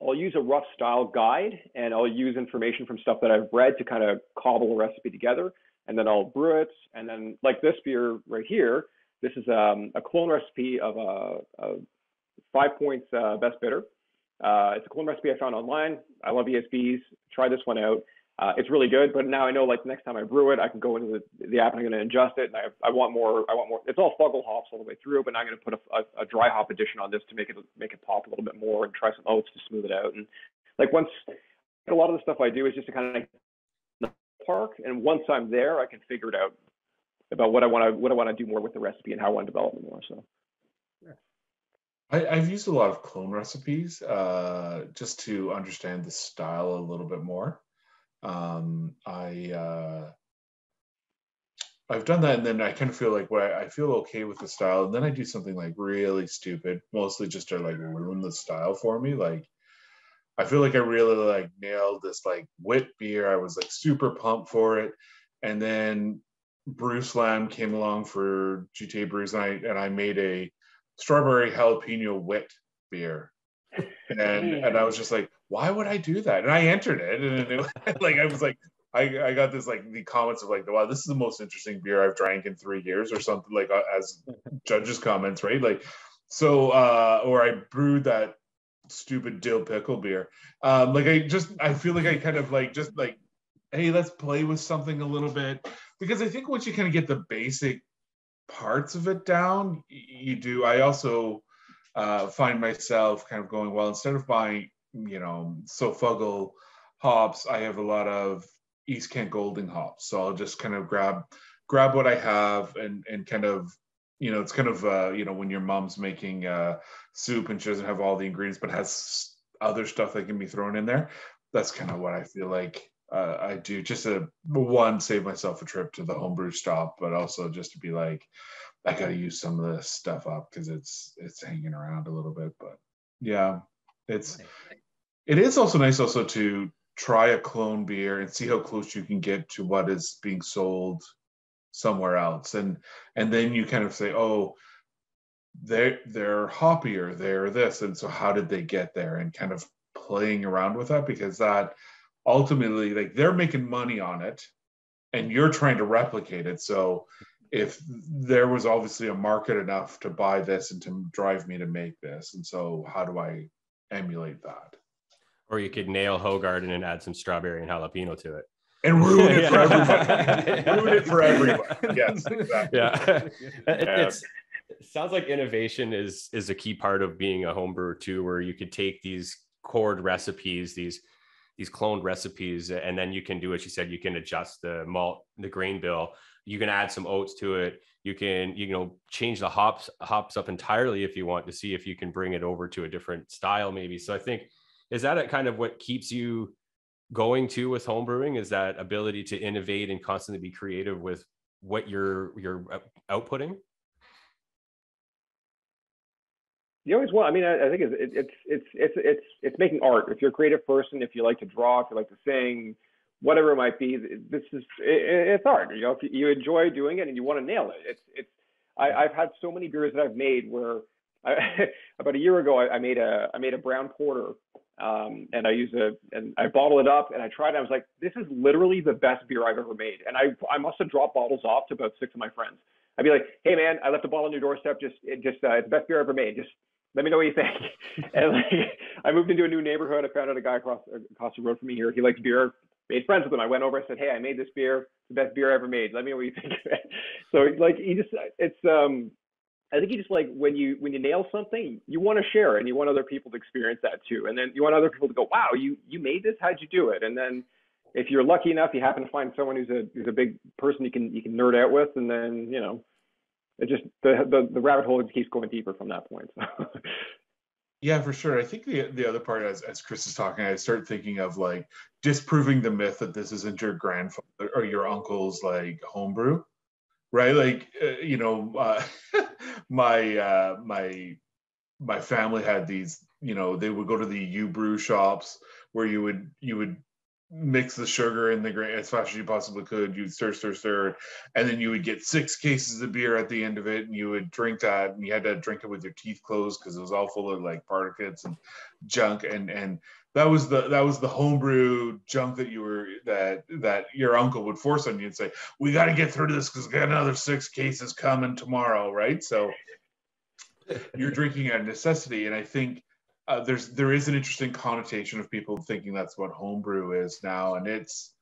I'll use a rough style guide and I'll use information from stuff that I've read to kind of cobble a recipe together. And then I'll brew it. And then, like this beer right here, this is um, a clone recipe of a, a five points uh, best bitter. Uh, it's a clone recipe I found online. I love ESBs. Try this one out. Uh, it's really good, but now I know like next time I brew it, I can go into the, the app and I'm going to adjust it. And I, I want more, I want more, it's all Fuggle hops all the way through, but now I'm going to put a, a, a, dry hop addition on this to make it, make it pop a little bit more and try some oats to smooth it out. And like once, a lot of the stuff I do is just to kind of park. And once I'm there, I can figure it out about what I want to, what I want to do more with the recipe and how I want to develop it more. So. I, have used a lot of clone recipes uh, just to understand the style a little bit more. Um, I uh, I've done that, and then I kind of feel like where I feel okay with the style, and then I do something like really stupid, mostly just to like ruin the style for me. Like I feel like I really like nailed this like wit beer. I was like super pumped for it, and then Bruce Lamb came along for GTA Brews, and I and I made a strawberry jalapeno wit beer, and and I was just like, why would I do that? And I entered it, and it, like I was like, I, I got this like the comments of like, wow, this is the most interesting beer I've drank in three years or something like uh, as judges comments, right? Like, so uh, or I brewed that stupid dill pickle beer. Um, like I just I feel like I kind of like just like, hey, let's play with something a little bit because I think once you kind of get the basic parts of it down, you do. I also uh, find myself kind of going, well, instead of buying, you know, Sofuggle hops, I have a lot of East Kent Golding hops. So I'll just kind of grab grab what I have and and kind of you know it's kind of uh, you know when your mom's making uh, soup and she doesn't have all the ingredients but has other stuff that can be thrown in there. That's kind of what I feel like uh, I do. Just a one save myself a trip to the homebrew stop, but also just to be like, I got to use some of this stuff up because it's it's hanging around a little bit. But yeah, it's it is also nice also to try a clone beer and see how close you can get to what is being sold somewhere else, and and then you kind of say, oh, they're they're hoppier, they're this, and so how did they get there? And kind of playing around with that because that ultimately like they're making money on it and you're trying to replicate it so if there was obviously a market enough to buy this and to drive me to make this and so how do i emulate that Or you could nail Hoegaarden and add some strawberry and jalapeno to it. And ruin it for everybody. ruin it for everybody. Yes, exactly. Yeah. It, it's, it sounds like innovation is is a key part of being a home brewer too, where you could take these cord recipes, these these cloned recipes, and then you can do what you said. You can adjust the malt, the grain bill. You can add some oats to it. You can you know change the hops hops up entirely if you want to see if you can bring it over to a different style maybe. So I think is that a kind of what keeps you going to with home brewing is that ability to innovate and constantly be creative with what you're you're outputting you always want. I mean, I, I think it's, it's it's it's it's it's making art. If you're a creative person, if you like to draw, if you like to sing, whatever it might be, this is it, it's art. You know, if you enjoy doing it and you want to nail it, it's it's. I, I've had so many beers that I've made where I, about a year ago I, I made a I made a brown porter um, and I use a and I bottle it up and I tried it. I was like, this is literally the best beer I've ever made. And I I must have dropped bottles off to about six of my friends. I'd be like, hey man, I left a bottle on your doorstep. Just it just uh, it's the best beer I ever made. Just let me know what you think. and like, I moved into a new neighborhood. I found out a guy across across the road from me here. He likes beer. Made friends with him. I went over. I said, "Hey, I made this beer. It's the best beer I ever made. Let me know what you think." Of it." So like, you just it's um, I think you just like when you when you nail something, you want to share it and you want other people to experience that too. And then you want other people to go, "Wow, you you made this. How'd you do it?" And then if you're lucky enough, you happen to find someone who's a who's a big person you can you can nerd out with, and then you know, it just the the, the rabbit hole just keeps going deeper from that point. Yeah, for sure. I think the the other part, as as Chris is talking, I start thinking of like disproving the myth that this isn't your grandfather or your uncle's like homebrew, right? Like, uh, you know, uh, my uh, my my family had these. You know, they would go to the U brew shops where you would you would mix the sugar in the grain as fast as you possibly could. You'd stir, stir, stir, and then you would get six cases of beer at the end of it, and you would drink that, and you had to drink it with your teeth closed because it was all full of like particles and junk, and and that was the that was the homebrew junk that you were that that your uncle would force on you and say, we got to get through this because we got another six cases coming tomorrow, right? So you're drinking out of necessity, and I think uh, there's there is an interesting connotation of people thinking that's what homebrew is now, and it's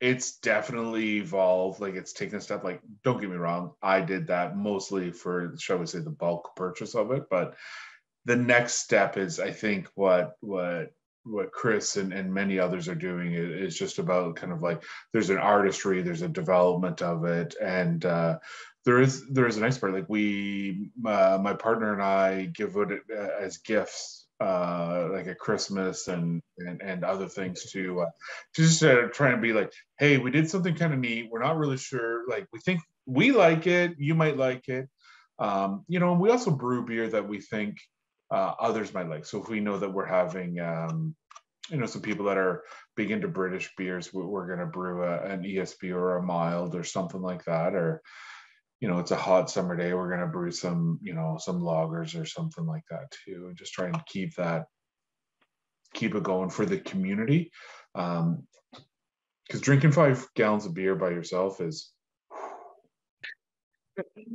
it's definitely evolved. Like it's taken step. Like don't get me wrong, I did that mostly for shall we say the bulk purchase of it, but the next step is I think what what what Chris and, and many others are doing is, just about kind of like there's an artistry, there's a development of it, and uh, there is there is a nice part. Like we, uh, my partner and I give it uh, as gifts uh, like at Christmas and and, and other things to uh, just uh, try and be like, hey, we did something kind of neat. We're not really sure. Like we think we like it. You might like it. Um, you know, and we also brew beer that we think uh, others might like. So if we know that we're having um, you know some people that are big into British beers, we're going to brew a, an ESB or a mild or something like that, or you know it's a hot summer day we're going to brew some you know some lagers or something like that too and just trying to keep that keep it going for the community um because drinking five gallons of beer by yourself is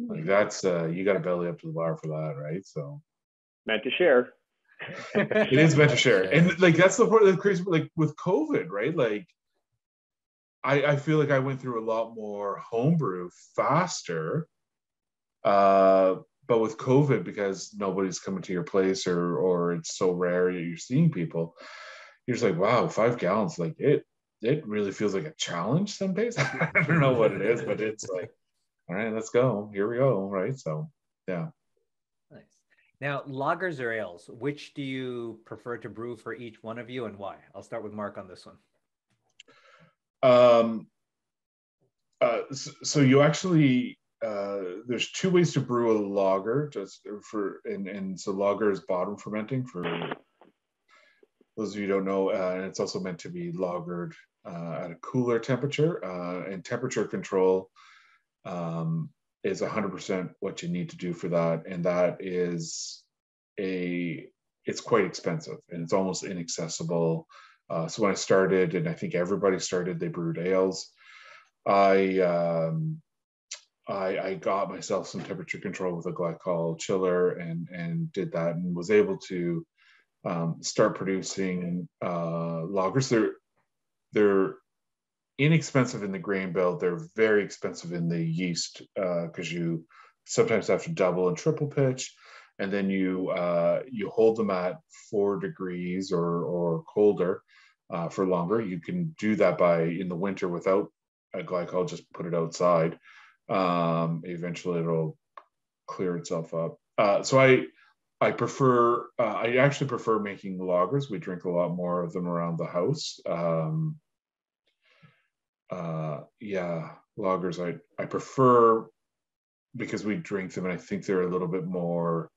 like that's uh you got to belly up to the bar for that right? So. Meant to share. It is meant to share. And like that's the part that's crazy like with covid right? Like I, I feel like I went through a lot more homebrew faster. Uh, but with COVID, because nobody's coming to your place or or it's so rare you're seeing people, you're just like, wow, five gallons, like it it really feels like a challenge some days. I don't know what it is, but it's like, all right, let's go. Here we go. Right. So yeah. Nice. Now, lagers or ales, which do you prefer to brew for each one of you and why? I'll start with Mark on this one. Um, uh, so, so, you actually uh, there's two ways to brew a lager, just for and and so lager is bottom fermenting for those of you don't know, uh, and it's also meant to be lagered uh, at a cooler temperature. Uh, and temperature control um, is 100% what you need to do for that, and that is a it's quite expensive and it's almost inaccessible uh, so when I started, and I think everybody started, they brewed ales. I um, I, I, got myself some temperature control with a glycol chiller and and did that and was able to um, start producing uh, lagers. They're they're inexpensive in the grain bill. They're very expensive in the yeast because uh, you sometimes have to double and triple pitch, and then you uh, you hold them at four degrees or or colder uh, for longer. You can do that by in the winter without a glycol. Just put it outside. Um, eventually, it'll clear itself up. Uh, so I I prefer uh, I actually prefer making lagers. We drink a lot more of them around the house. Um, uh, yeah, lagers I I prefer because we drink them and I think they're a little bit more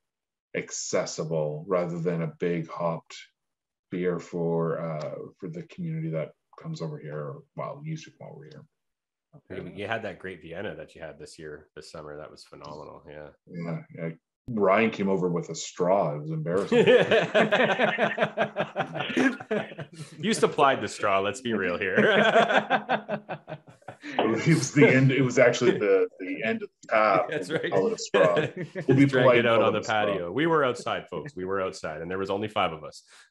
accessible rather than a big hopped beer for uh, for the community that comes over here. Well, used to come over here. You, you had that great Vienna that you had this year, this summer. That was phenomenal. Yeah. Yeah. yeah. Ryan came over with a straw. It was embarrassing. you supplied the straw. Let's be real here. it was the end. It was actually the the end of the tap. That's right. Call it a straw. We'll be drank it out on the patio. Straw. We were outside, folks. We were outside, and there was only five of us.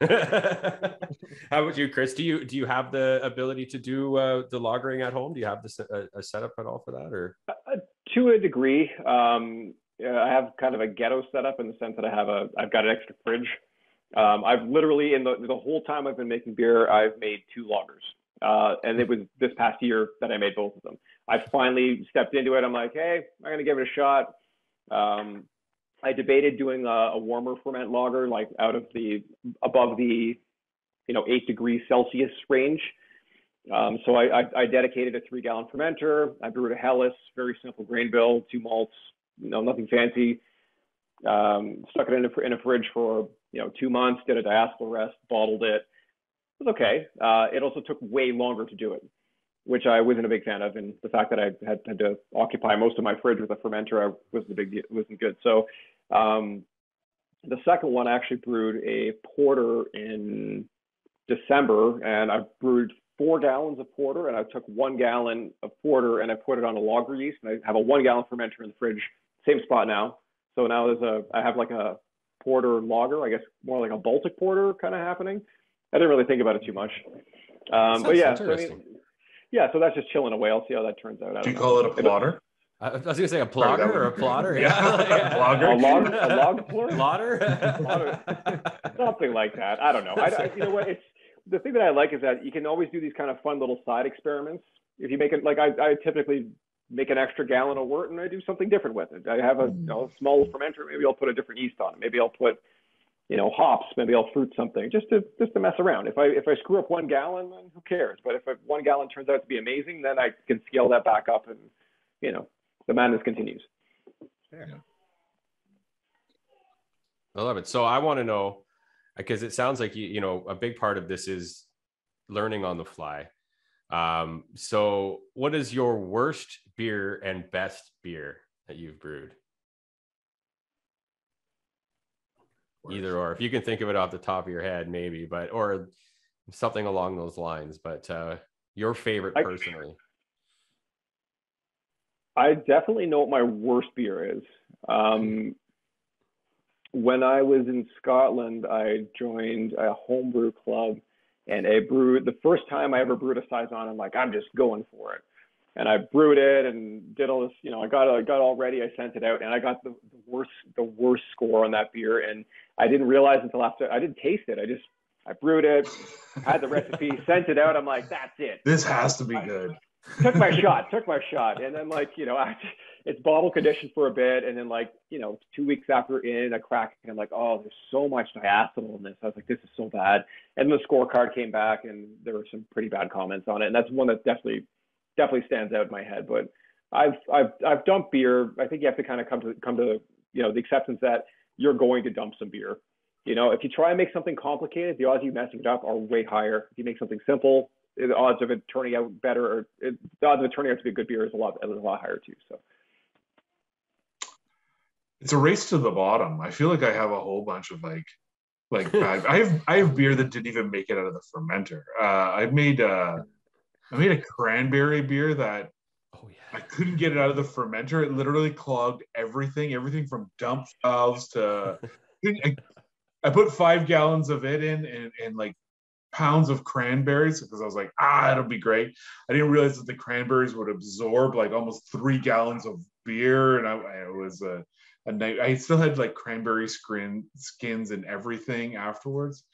How about you, Chris? Do you do you have the ability to do uh, the lagering at home? Do you have this a, a setup at all for that, or uh, to a degree? Um, I have kind of a ghetto setup in the sense that I have a I've got an extra fridge. Um, I've literally in the the whole time I've been making beer, I've made two lagers. Uh, and it was this past year that I made both of them. I finally stepped into it. I'm like, hey, I'm gonna give it a shot. Um, I debated doing a, a, warmer ferment lager, like out of the above the, you know, eight degrees Celsius range. Um, so I, I, I, dedicated a three gallon fermenter. I brewed a Helles, very simple grain bill, two malts, you know, nothing fancy. Um, stuck it in a, in a fridge for you know two months. Did a diacetyl rest, bottled it was okay. Uh, it also took way longer to do it, which I wasn't a big fan of, and the fact that I had, had to occupy most of my fridge with a fermenter I was the big wasn't good. So um, the second one I actually brewed a porter in December, and I brewed four gallons of porter, and I took one gallon of porter and I put it on a lager yeast, and I have a one gallon fermenter in the fridge, same spot now. So now there's a I have like a porter lager, I guess more like a Baltic porter kind of happening. I didn't really think about it too much. Um, but yeah, so, I mean, yeah, so that's just chilling away. I'll see how that turns out. Do you know. call it a plotter? I was gonna say a plogger or a plotter. Yeah, yeah. a logger. A log, a log plotter. Something like that. I don't know. I, I, you know what? It's the thing that I like is that you can always do these kind of fun little side experiments. If you make it like I, I typically make an extra gallon of wort and I do something different with it. I have a you know, small fermenter. Maybe I'll put a different yeast on it. Maybe I'll put you know, hops, maybe I'll fruit something just to just to mess around. If I if I screw up one gallon, then who cares? But if one gallon turns out to be amazing, then I can scale that back up, and you know, the madness continues. Yeah. I love it. So I want to know because it sounds like you you know a big part of this is learning on the fly. Um, so what is your worst beer and best beer that you've brewed? Either or. If you can think of it off the top of your head maybe but or something along those lines but uh your favorite personally. I definitely know what my worst beer is. Um when i was in scotland i joined a homebrew club and a brew the first time i ever brewed a saison i'm like i'm just going for it and I brewed it and did all this, you know, I got I got all ready, I sent it out and I got the, the worst the worst score on that beer and I didn't realize until after I didn't taste it. I just I brewed it, had the recipe, sent it out. I'm like, that's it. This has to be good. took my shot, took my shot, and then like you know, I, it's bottle conditioned for a bit, and then like you know, two weeks after in a crack, and I'm like, oh, there's so much diacetyl in this. I was like, this is so bad. And the scorecard came back, and there were some pretty bad comments on it, and that's one that definitely definitely stands out in my head. But I've I've I've dumped beer. I think you have to kind of come to come to you know the acceptance that you're going to dump some beer. You know, if you try and make something complicated, the odds of you messing it up are way higher. If you make something simple, the odds of it turning out better or it, the odds of it turning out to be a good beer is a lot is a lot higher too. So it's a race to the bottom. I feel like I have a whole bunch of like like I have I have beer that didn't even make it out of the fermenter. Uh, I've made uh, I made a cranberry beer that oh, yeah. I couldn't get it out of the fermenter. It literally clogged everything, everything from dump valves to. I, I put five gallons of it in and, and like pounds of cranberries because I was like, ah, it'll be great. I didn't realize that the cranberries would absorb like almost three gallons of beer, and I, it was a, a night. I still had like cranberry screen skins and everything afterwards.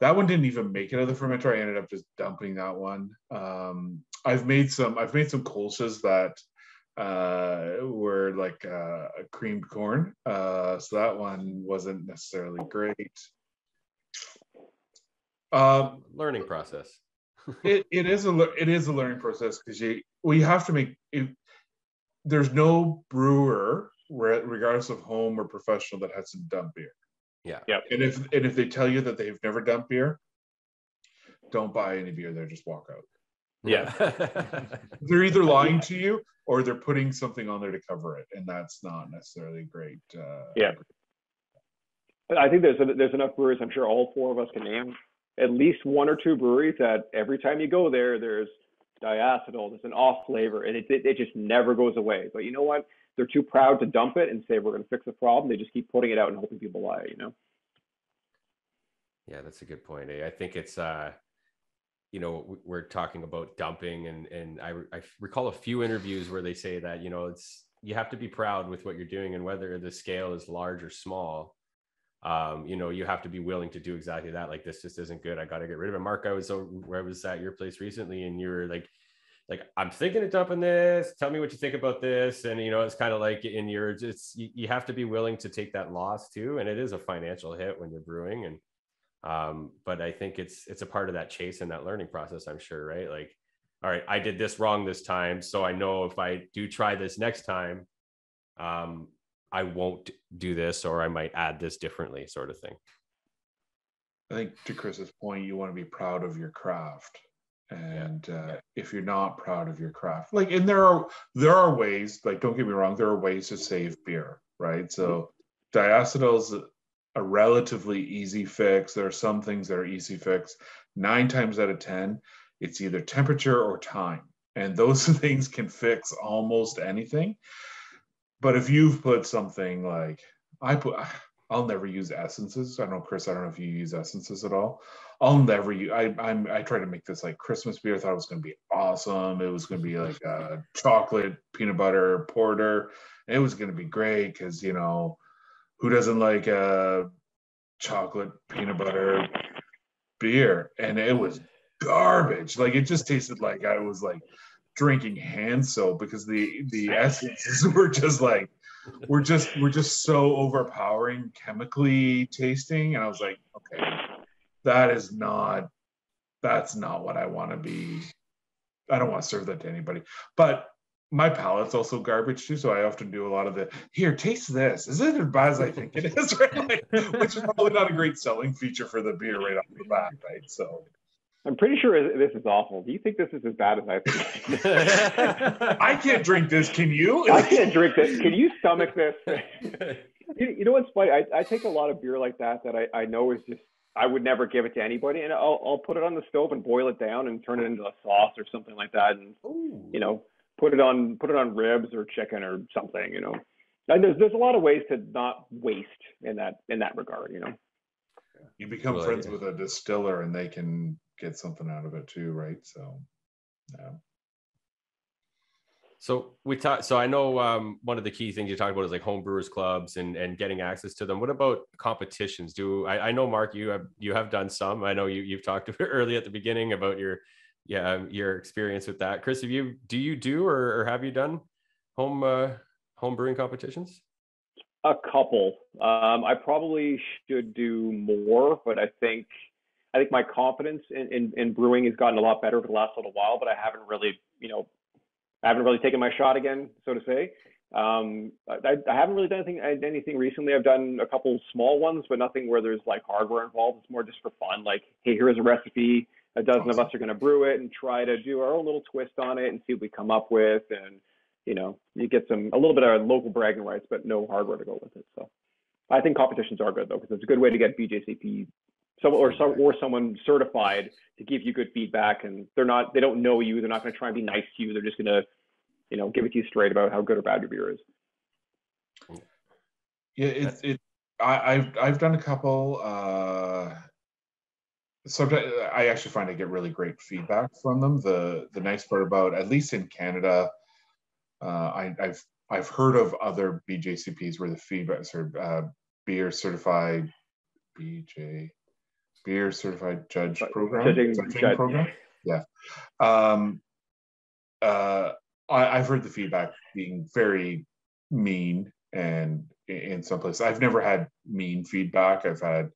That one didn't even make it out of the fermenter. I ended up just dumping that one. Um, I've made some. I've made some kolsches that uh, were like uh, creamed corn. Uh, so that one wasn't necessarily great. Um, learning process. it, it is a it is a learning process because you well have to make it, there's no brewer regardless of home or professional that has to dump beer. Yeah. Yeah. And if and if they tell you that they've never dumped beer, don't buy any beer there. Just walk out. Yeah. they're either lying to you or they're putting something on there to cover it, and that's not necessarily great. Uh, yeah. I think there's a, there's enough breweries. I'm sure all four of us can name at least one or two breweries that every time you go there, there's diacetyl, there's an off flavor, and it, it, it just never goes away. But you know what? They're too proud to dump it and say we're going to fix the problem. They just keep putting it out and hoping people buy it. You know. Yeah, that's a good point. Eh? I think it's uh, you know, we're talking about dumping, and and I I recall a few interviews where they say that you know it's you have to be proud with what you're doing, and whether the scale is large or small um, you know, you have to be willing to do exactly that. Like this just isn't good. I got to get rid of it. Mark, I was where I was at your place recently, and you were like, like I'm thinking of dumping this. Tell me what you think about this. And you know, it's kind of like in your just you, you have to be willing to take that loss too. And it is a financial hit when you're brewing. And um, but I think it's it's a part of that chase and that learning process. I'm sure, right? Like, all right, I did this wrong this time, so I know if I do try this next time, um, I won't do this or I might add this differently, sort of thing. I think to Chris's point, you want to be proud of your craft. And uh, if you're not proud of your craft, like, and there are there are ways, like, don't get me wrong, there are ways to save beer, right? So, diacetyl's a relatively easy fix. There are some things that are easy fix. Nine times out of ten, it's either temperature or time, and those things can fix almost anything. But if you've put something like I put, I'll never use essences. I don't know, Chris. I don't know if you use essences at all. I'll never use. I I'm I try to make this like Christmas beer. I thought it was going to be awesome. It was going to be like a chocolate peanut butter porter. It was going to be great because you know who doesn't like a chocolate peanut butter beer? And it was garbage. Like it just tasted like I was like drinking hand soap because the the essences were just like we're just we're just so overpowering chemically tasting. And i was like okay that is not that's not what i want to be. I don't want to serve that to anybody. But my palate's also garbage too so i often do a lot of the here taste this. Is it as bad as i think it is? Right? Like, which is probably not a great selling feature for the beer right off the bat right? So I'm pretty sure this is awful. Do you think this is as bad as I think? I can't drink this. Can you? I can't drink this. Can you stomach this? you, you know what's funny? I, I take a lot of beer like that that I, I know is just I would never give it to anybody, and I'll I'll put it on the stove and boil it down and turn it into a sauce or something like that, and Ooh. you know put it on put it on ribs or chicken or something. You know, and there's there's a lot of ways to not waste in that in that regard. You know, you become well, friends yeah. with a distiller, and they can get something out of it too, right? So, yeah. So we talked. So I know um, one of the key things you talked about is like homebrewers clubs and and getting access to them. What about competitions? Do I, I know Mark, you have you have done some. I know you you've talked early at the beginning about your yeah your experience with that. Chris, have you do you do or, or have you done home uh, home brewing competitions? A couple. Um, I probably should do more, but I think I think my confidence in, in, in brewing has gotten a lot better over the last little while, but I haven't really, you know, I haven't really taken my shot again, so to say. Um, I, I haven't really done anything anything recently. I've done a couple small ones, but nothing where there's like hardware involved. It's more just for fun. Like, hey, here's a recipe. A dozen awesome. of us are going to brew it and try to do our own little twist on it and see what we come up with. And you know, you get some a little bit of local bragging rights, but no hardware to go with it. So, I think competitions are good though because it's a good way to get BJCP some or some or someone certified to give you good feedback and they're not they don't know you they're not going to try and be nice to you they're just going to you know give it to you straight about how good or bad your beer is yeah it's it I, have I've done a couple. Uh, sometimes I actually find I get really great feedback from them. The the nice part about at least in Canada, uh, I, have I've heard of other BJCPs where the feedback of uh, beer certified BJ beer certified judge program judging, judging program. Yeah. Um, uh, I, have heard the feedback being very mean and in some places I've never had mean feedback. I've had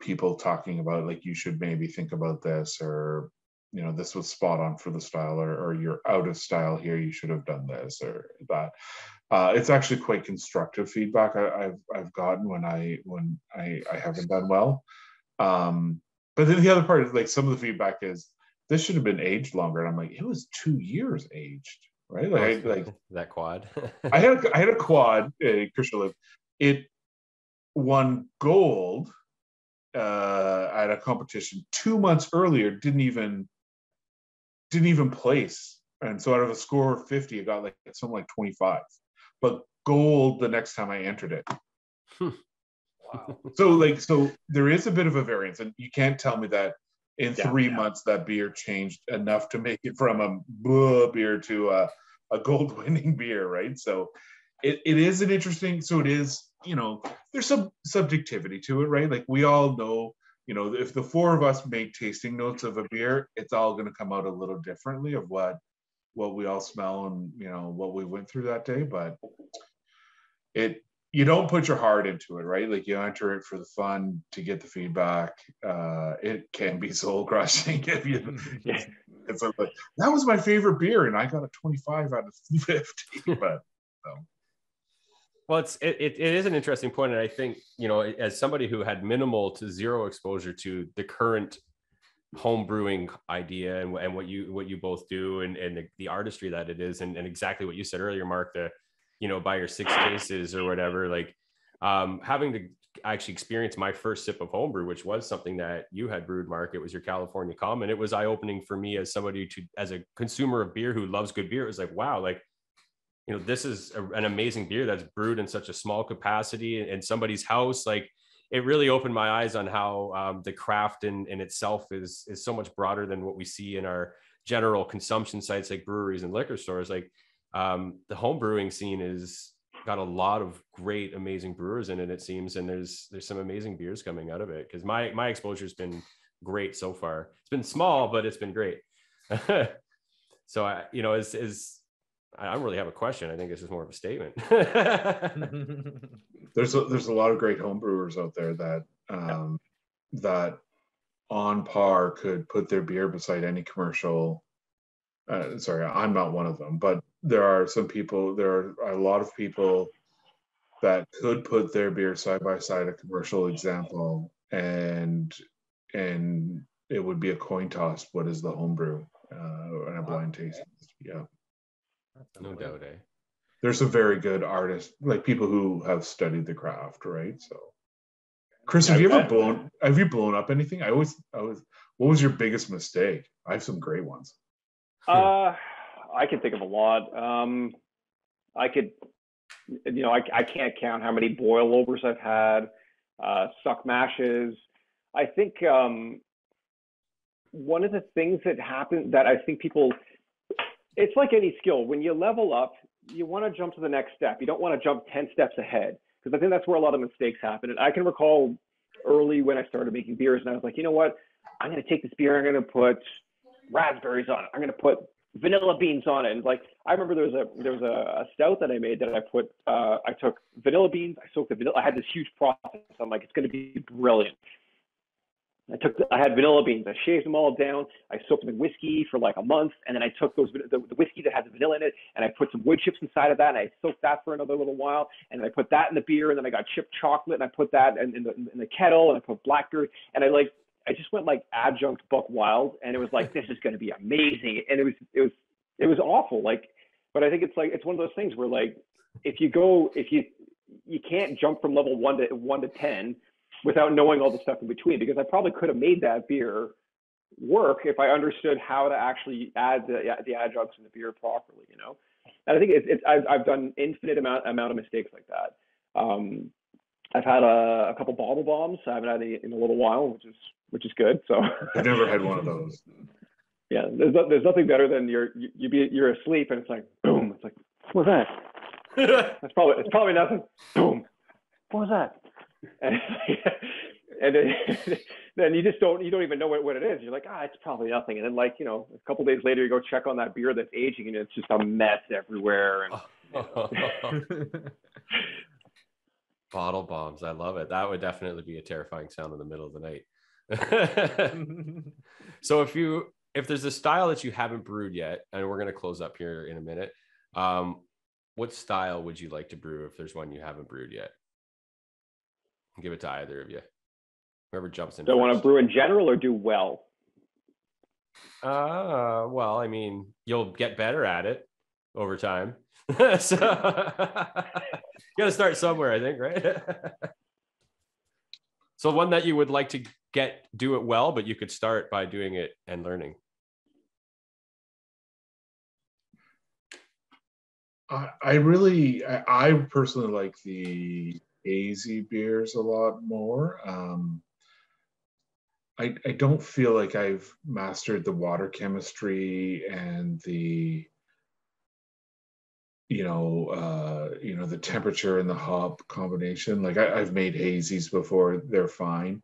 people talking about like you should maybe think about this or you know this was spot on for the style or, or you're out of style here you should have done this or that uh, it's actually quite constructive feedback I, have I've gotten when I when I, I haven't done well um, but then the other part is like some of the feedback is this should have been aged longer. And I'm like it was two years aged right? Like, like that quad. I had a, I had a quad uh, it won gold uh, at a competition two months earlier didn't even didn't even place. And so out of a score of 50 it got like something like 25 but gold the next time i entered it. Hmm. Wow so like so there is a bit of a variance and you can't tell me that in yeah, three yeah. months that beer changed enough to make it from a beer to a, a gold winning beer right so it, it is an interesting so it is you know, there's some subjectivity to it, right? Like we all know, you know, if the four of us make tasting notes of a beer, it's all going to come out a little differently of what what we all smell and you know what we went through that day. But it you don't put your heart into it, right? Like you enter it for the fun to get the feedback. Uh, it can be soul crushing if you. it's like that was my favorite beer, and I got a 25 out of 50. But so. Well, it's it, it is an interesting point, and I think you know, as somebody who had minimal to zero exposure to the current home brewing idea and, and what you what you both do and, and the, the artistry that it is and, and exactly what you said earlier mark the you know buy your six cases or whatever like um, having to actually experience my first sip of homebrew which was something that you had brewed mark it was your california common it was eye-opening for me as somebody to as a consumer of beer who loves good beer it was like wow like you know this is a, an amazing beer that's brewed in such a small capacity in, somebody's house like it really opened my eyes on how um, the craft in, in itself is is so much broader than what we see in our general consumption sites like breweries and liquor stores like um, the home brewing scene is got a lot of great amazing brewers in it it seems and there's there's some amazing beers coming out of it because my my exposure has been great so far it's been small but it's been great so i you know as is I don't really have a question. I think this is more of a statement. there's a, there's a lot of great homebrewers out there that um, yeah. that on par could put their beer beside any commercial. Uh, sorry, I'm not one of them, but there are some people. There are a lot of people that could put their beer side by side a commercial example, and and it would be a coin toss. What is the homebrew uh, and a blind taste? Yeah no doubt, eh? There's some very good artists, like people who have studied the craft, right? So, Chris, have you ever blown? Have you blown up anything? I always, I was. What was your biggest mistake? I have some great ones. Uh, I can think of a lot. Um, I could, you know, I, I can't count how many boil overs I've had, uh, stuck mashes. I think um, one of the things that happened that I think people it's like any skill. When you level up, you want to jump to the next step. You don't want to jump 10 steps ahead because I think that's where a lot of mistakes happen. And I can recall early when I started making beers and I was like, you know what? I'm going to take this beer. I'm going to put raspberries on it. I'm going to put vanilla beans on it. And like, I remember there was a, there was a, a stout that I made that I put, uh, I took vanilla beans. I soaked the vanilla. I had this huge process. I'm like, it's going to be brilliant. I took, I had vanilla beans. I shaved them all down. I soaked them in whiskey for like a month, and then I took those the, the whiskey that had the vanilla in it, and I put some wood chips inside of that, and I soaked that for another little while, and I put that in the beer, and then I got chipped chocolate, and I put that in, in the in the kettle, and I put blackberry, and I like I just went like adjunct buck wild, and it was like this is going to be amazing, and it was it was it was awful, like, but I think it's like it's one of those things where like if you go if you you can't jump from level one to one to ten without knowing all the stuff in between because I probably could have made that beer work if I understood how to actually add the the adjuncts in the beer properly, you know. And I think it's, it's I've, I've done infinite amount amount of mistakes like that. Um, I've had a, a couple bottle bombs. I haven't had any in a little while, which is which is good. So I've never had one of those. yeah, there's no, there's nothing better than you're you, you be you're asleep and it's like boom. It's like what was that? That's probably it's probably nothing. Boom. What was that? And, and then, then you just don't you don't even know what, what it is. You're like, ah, it's probably nothing. And then like, you know, a couple days later you go check on that beer that's aging and it's just a mess everywhere. And Bottle bombs. I love it. That would definitely be a terrifying sound in the middle of the night. so if you if there's a style that you haven't brewed yet, and we're gonna close up here in a minute, um, what style would you like to brew if there's one you haven't brewed yet? Give it to either of you. Whoever jumps in. do I want to brew in general or do well? Uh, well, I mean, you'll get better at it over time. so you got to start somewhere, I think, right? so one that you would like to get do it well, but you could start by doing it and learning. I, really, I, personally like the hazy beers a lot more. Um, I, I don't feel like I've mastered the water chemistry and the you know uh, you know the temperature and the hop combination. Like I, I've made hazies before; they're fine.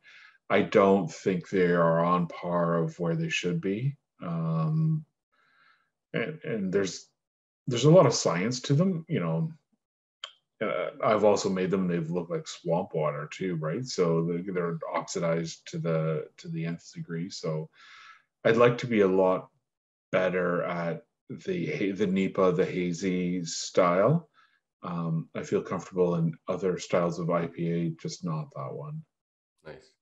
I don't think they are on par of where they should be. Um, and and there's there's a lot of science to them. You know, uh, I've also made them. They've looked like swamp water too, right? So they're oxidized to the to the nth degree. So I'd like to be a lot better at the the NEIPA, the hazy style. Um, I feel comfortable in other styles of IPA, just not that one. Nice.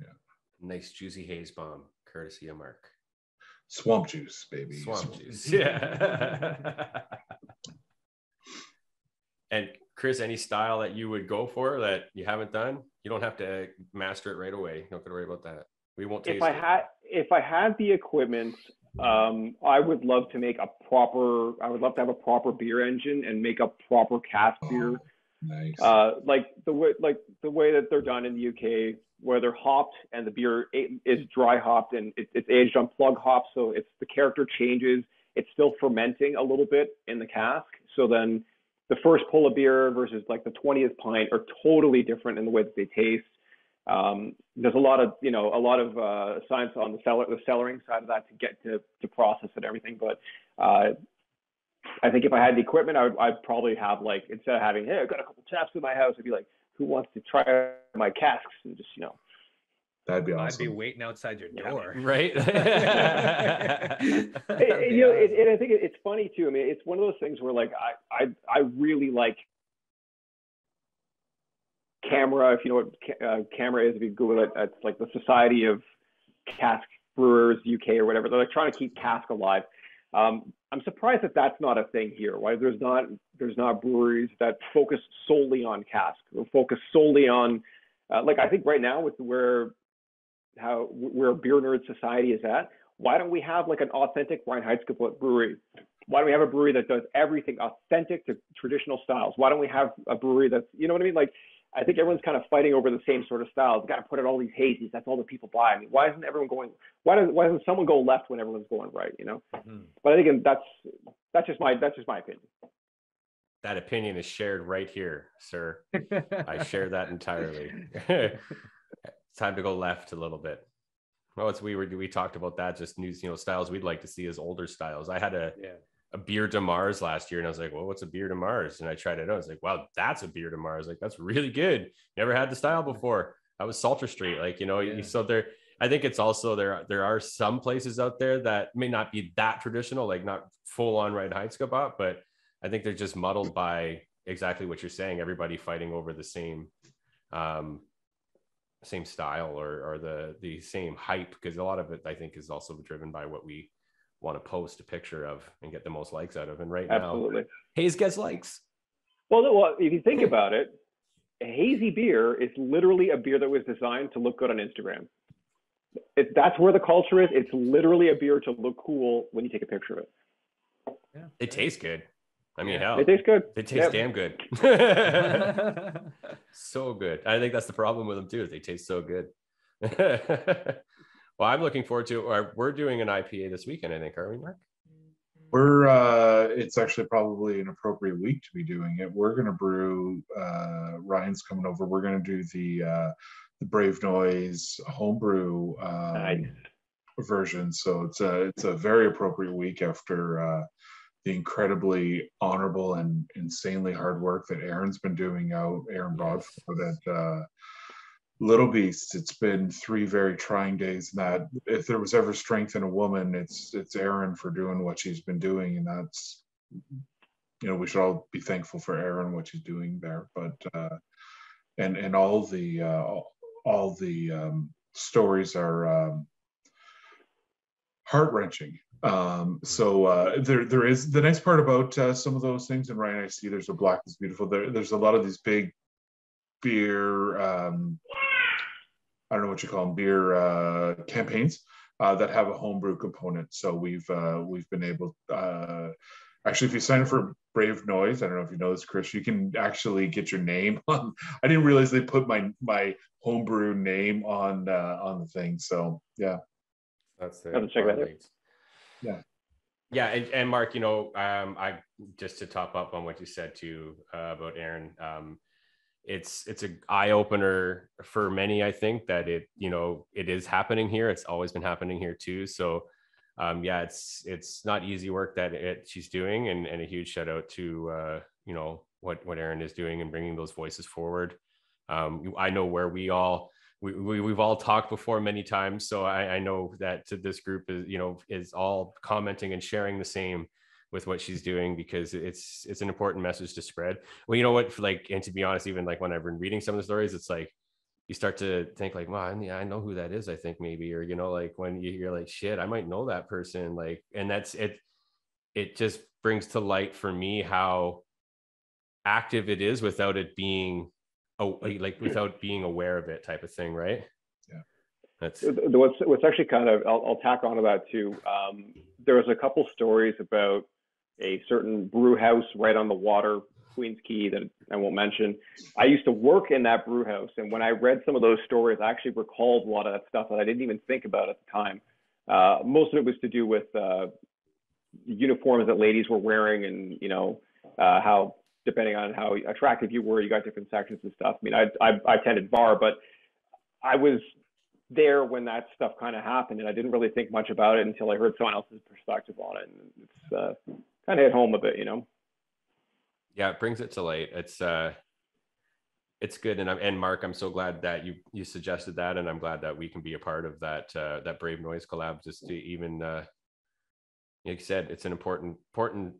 Yeah. Nice juicy haze bomb, courtesy of Mark. Swamp juice, baby. Swamp, Swamp juice. Yeah. and Chris, any style that you would go for that you haven't done? You don't have to master it right away. You don't got to worry about that. We won't. if I it. had, if I had the equipment, um, I would love to make a proper. I would love to have a proper beer engine and make a proper cask oh, beer. Nice. Uh, like the way, like the way that they're done in the UK, where they're hopped and the beer is dry hopped and it, it's aged on plug hops, so it's the character changes. It's still fermenting a little bit in the cask. So then the first pull of beer versus like the 20th pint are totally different in the way that they taste. Um, there's a lot of you know a lot of uh, science on the seller the cellaring side of that to get to to process and everything. But uh, I think if I had the equipment, I would I'd probably have like instead of having hey I've got a couple taps in my house, I'd be like who wants to try my casks and just you know. That'd be awesome. I'd be waiting outside your door. Yeah. Right. it, you know, awesome. it, and I think it's funny too. I mean, it's one of those things where like I I I really like CAMRA, if you know what uh, CAMRA is, if you Google it, it's like the Society of Cask Brewers UK or whatever. They're like trying to keep cask alive. Um, I'm surprised that that's not a thing here. Why there's not there's not breweries that focus solely on cask or focus solely on uh, like I think right now with where how where beer nerd society is at. Why don't we have like an authentic Reinheitsgebot brewery? Why don't we have a brewery that does everything authentic to traditional styles? Why don't we have a brewery that's you know what I mean? Like I think everyone's kind of fighting over the same sort of styles. Got to put out all these hazies. That's all the people buy. I mean, why isn't everyone going? Why does why doesn't someone go left when everyone's going right? You know. Mm-hmm. But I think that's that's just my that's just my opinion. That opinion is shared right here, sir. I share that entirely. it's time to go left a little bit. Well, it's we were we talked about that. Just new you know styles we'd like to see as older styles. I had a yeah a bière de Mars last year, and I was like, "Well, what's a bière de Mars?" And I tried it out. I was like, "Wow, that's a bière de Mars! Like, that's really good. Never had the style before. That was Salter Street. Like, you know, yeah. so there. I think it's also there. There are some places out there that may not be that traditional, like not full on Reinheitsgebot, but I think they're just muddled by exactly what you're saying. Everybody fighting over the same, um, same style or or the the same hype because a lot of it I think is also driven by what we want to post a picture of and get the most likes out of. And right Absolutely. now, Haze gets likes. Well, well, if you think about it, hazy beer is literally a beer that was designed to look good on Instagram. It, that's where the culture is. It's literally a beer to look cool when you take a picture of it. Yeah. It tastes good. I mean, Yeah. hell, It tastes good. It tastes Yep. damn good. so good. I think that's the problem with them too. Is they taste so good. well, I'm looking forward to. Or we're doing an IPA this weekend. I think, are we, Mark? We're uh it's actually probably an appropriate week to be doing it. We're gonna brew uh Ryan's coming over. We're gonna do the uh the Brave Noise homebrew um, Nice. version. So it's a it's a very appropriate week after uh the incredibly honorable and insanely hard work that Aaron's been doing out, Aaron Broadfoot at uh Little Beast, it's been three very trying days. And that if there was ever strength in a woman, it's it's Erin for doing what she's been doing, and that's you know we should all be thankful for Erin what she's doing there. But uh, and and all the uh, all the um, stories are um, heart wrenching. Um, so uh, there there is the nice part about uh, some of those things. And Ryan, I see there's a black is beautiful. There, there's a lot of these big beer. Um, I don't know what you call them, beer uh, campaigns uh, that have a homebrew component. So we've uh, we've been able. Uh, actually, if you sign up for Brave Noise, I don't know if you know this, Chris, you can actually get your name on. I didn't realize they put my my homebrew name on uh, on the thing. So yeah, That's the Have to check that out. Yeah. Yeah, and, and Mark, you know, um, I just to top up on what you said too uh, about Erin, um, it's it's an eye opener for many. I think that it, you know, it is happening here. It's always been happening here too. So, um, yeah, it's it's not easy work that it, she's doing, and and a huge shout out to uh, you know what what Erin is doing and bringing those voices forward. Um, I know where we all we, we we've all talked before many times so I, I know that this group is you know is all commenting and sharing the same with what she's doing because it's it's an important message to spread well you know what like and to be honest even like when i've been reading some of the stories it's like you start to think like wow yeah, i know who that is i think maybe or you know like when you, you're like shit i might know that person like and that's it it just brings to light for me how active it is without it being oh like without being aware of it type of thing right Yeah. that's The- the- What's, what's actually kind of, I'll, I'll tack on to that too. Um, there was a couple stories about a certain brew house right on the water, Queens Quay, that I won't mention. I used to work in that brew house, and when I read some of those stories, I actually recalled a lot of that stuff that I didn't even think about at the time. Uh, most of it was to do with uh, uniforms that ladies were wearing, and you know uh, how depending on how attractive you were, you got different sections and stuff. I mean, I I, I attended bar, but I was there when that stuff kind of happened, and I didn't really think much about it until I heard someone else's perspective on it, and it's uh, kind of hit home a bit, you know. yeah it brings it to light it's uh it's good and i'm and mark i'm so glad that you you suggested that and i'm glad that we can be a part of that uh that brave noise collab just to even uh like you said it's an important important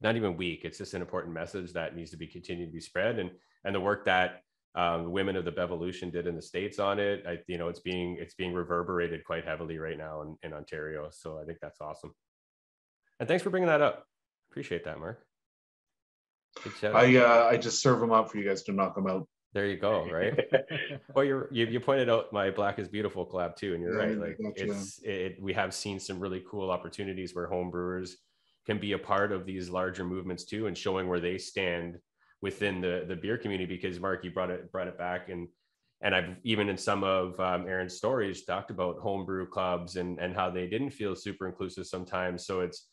not even week it's just an important message that needs to be continued to be spread and and the work that um, women of the Bevolution did in the states on it. I, you know, it's being it's being reverberated quite heavily right now in, in Ontario. So I think that's awesome. And thanks for bringing that up. Appreciate that, Mark. Good shout out. I uh, I just serve them up for you guys to knock them out. There you go. Right. well, you're you, you pointed out my Black is Beautiful collab too, and you're Yeah, right. Like it's it. We have seen some really cool opportunities where home brewers can be a part of these larger movements too, and showing where they stand within the the beer community. Because Mark, you brought it brought it back, and and I've even in some of um, Erin's stories talked about homebrew clubs and and how they didn't feel super inclusive sometimes. So it's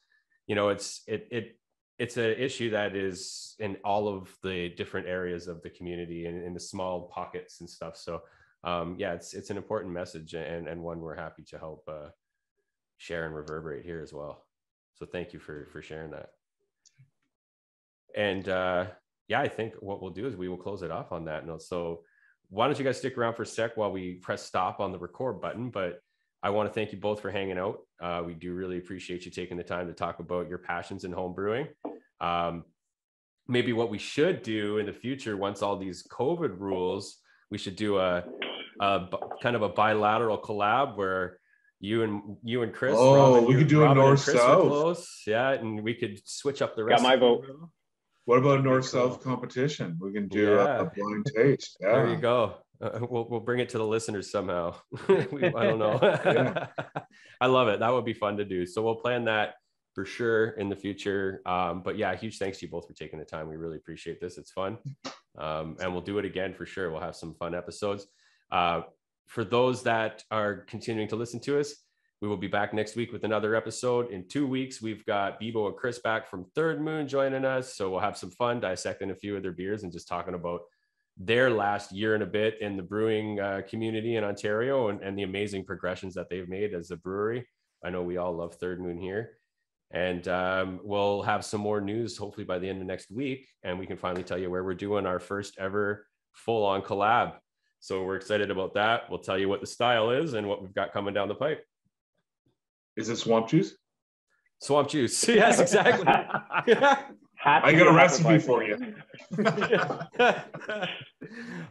you know it's it it it's an issue that is in all of the different areas of the community and in the small pockets and stuff. So um, yeah, it's it's an important message and and one we're happy to help uh, share and reverberate here as well. So thank you for for sharing that. And uh, yeah, I think what we'll do is we will close it off on that note. So why don't you guys stick around for a sec while we press stop on the record button? But I want to thank you both for hanging out. Uh, we do really appreciate you taking the time to talk about your passions in home brewing. Um, maybe what we should do in the future, once all these COVID rules, we should do a, a b- kind of a bilateral collab where you and you and Chris. Oh, Robin, we could do a Robin and north south. Close, yeah, and we could switch up the rest. Got my vote. What about That'd north south cool. competition? We can do a, a blind taste. Yeah. There you go. Uh, we'll we'll bring it to the listeners somehow. we, I don't know. Yeah. I love it. That would be fun to do. So we'll plan that for sure in the future. Um, but yeah, huge thanks to you both for taking the time. We really appreciate this. It's fun. Um, and we'll do it again for sure. We'll have some fun episodes. Uh, for those that are continuing to listen to us, we will be back next week with another episode. In two weeks, we've got Bebo and Chris back from Third Moon joining us. So we'll have some fun dissecting a few of their beers and just talking about their last year and a bit in the brewing uh, community in Ontario and, and the amazing progressions that they've made as a brewery. I know we all love Third Moon here. And um, we'll have some more news hopefully by the end of next week. And we can finally tell you where we're doing our first ever full on collab. So we're excited about that. We'll tell you what the style is and what we've got coming down the pipe. Is it swamp juice? Swamp juice. Yes, exactly. I got a recipe for you.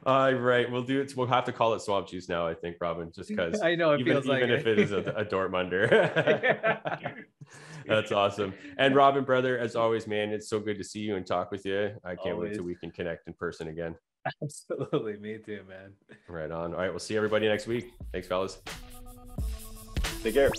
All right, we'll do it. We'll have to call it swamp juice now, I think, Robin, just because I know it even, feels like even if it is a, a Dortmunder. That's awesome. And Robin, brother, as always, man, it's so good to see you and talk with you. I can't Always. wait till we can connect in person again. Absolutely, me too, man. Right on. All right, we'll see everybody next week. Thanks, fellas. Take care.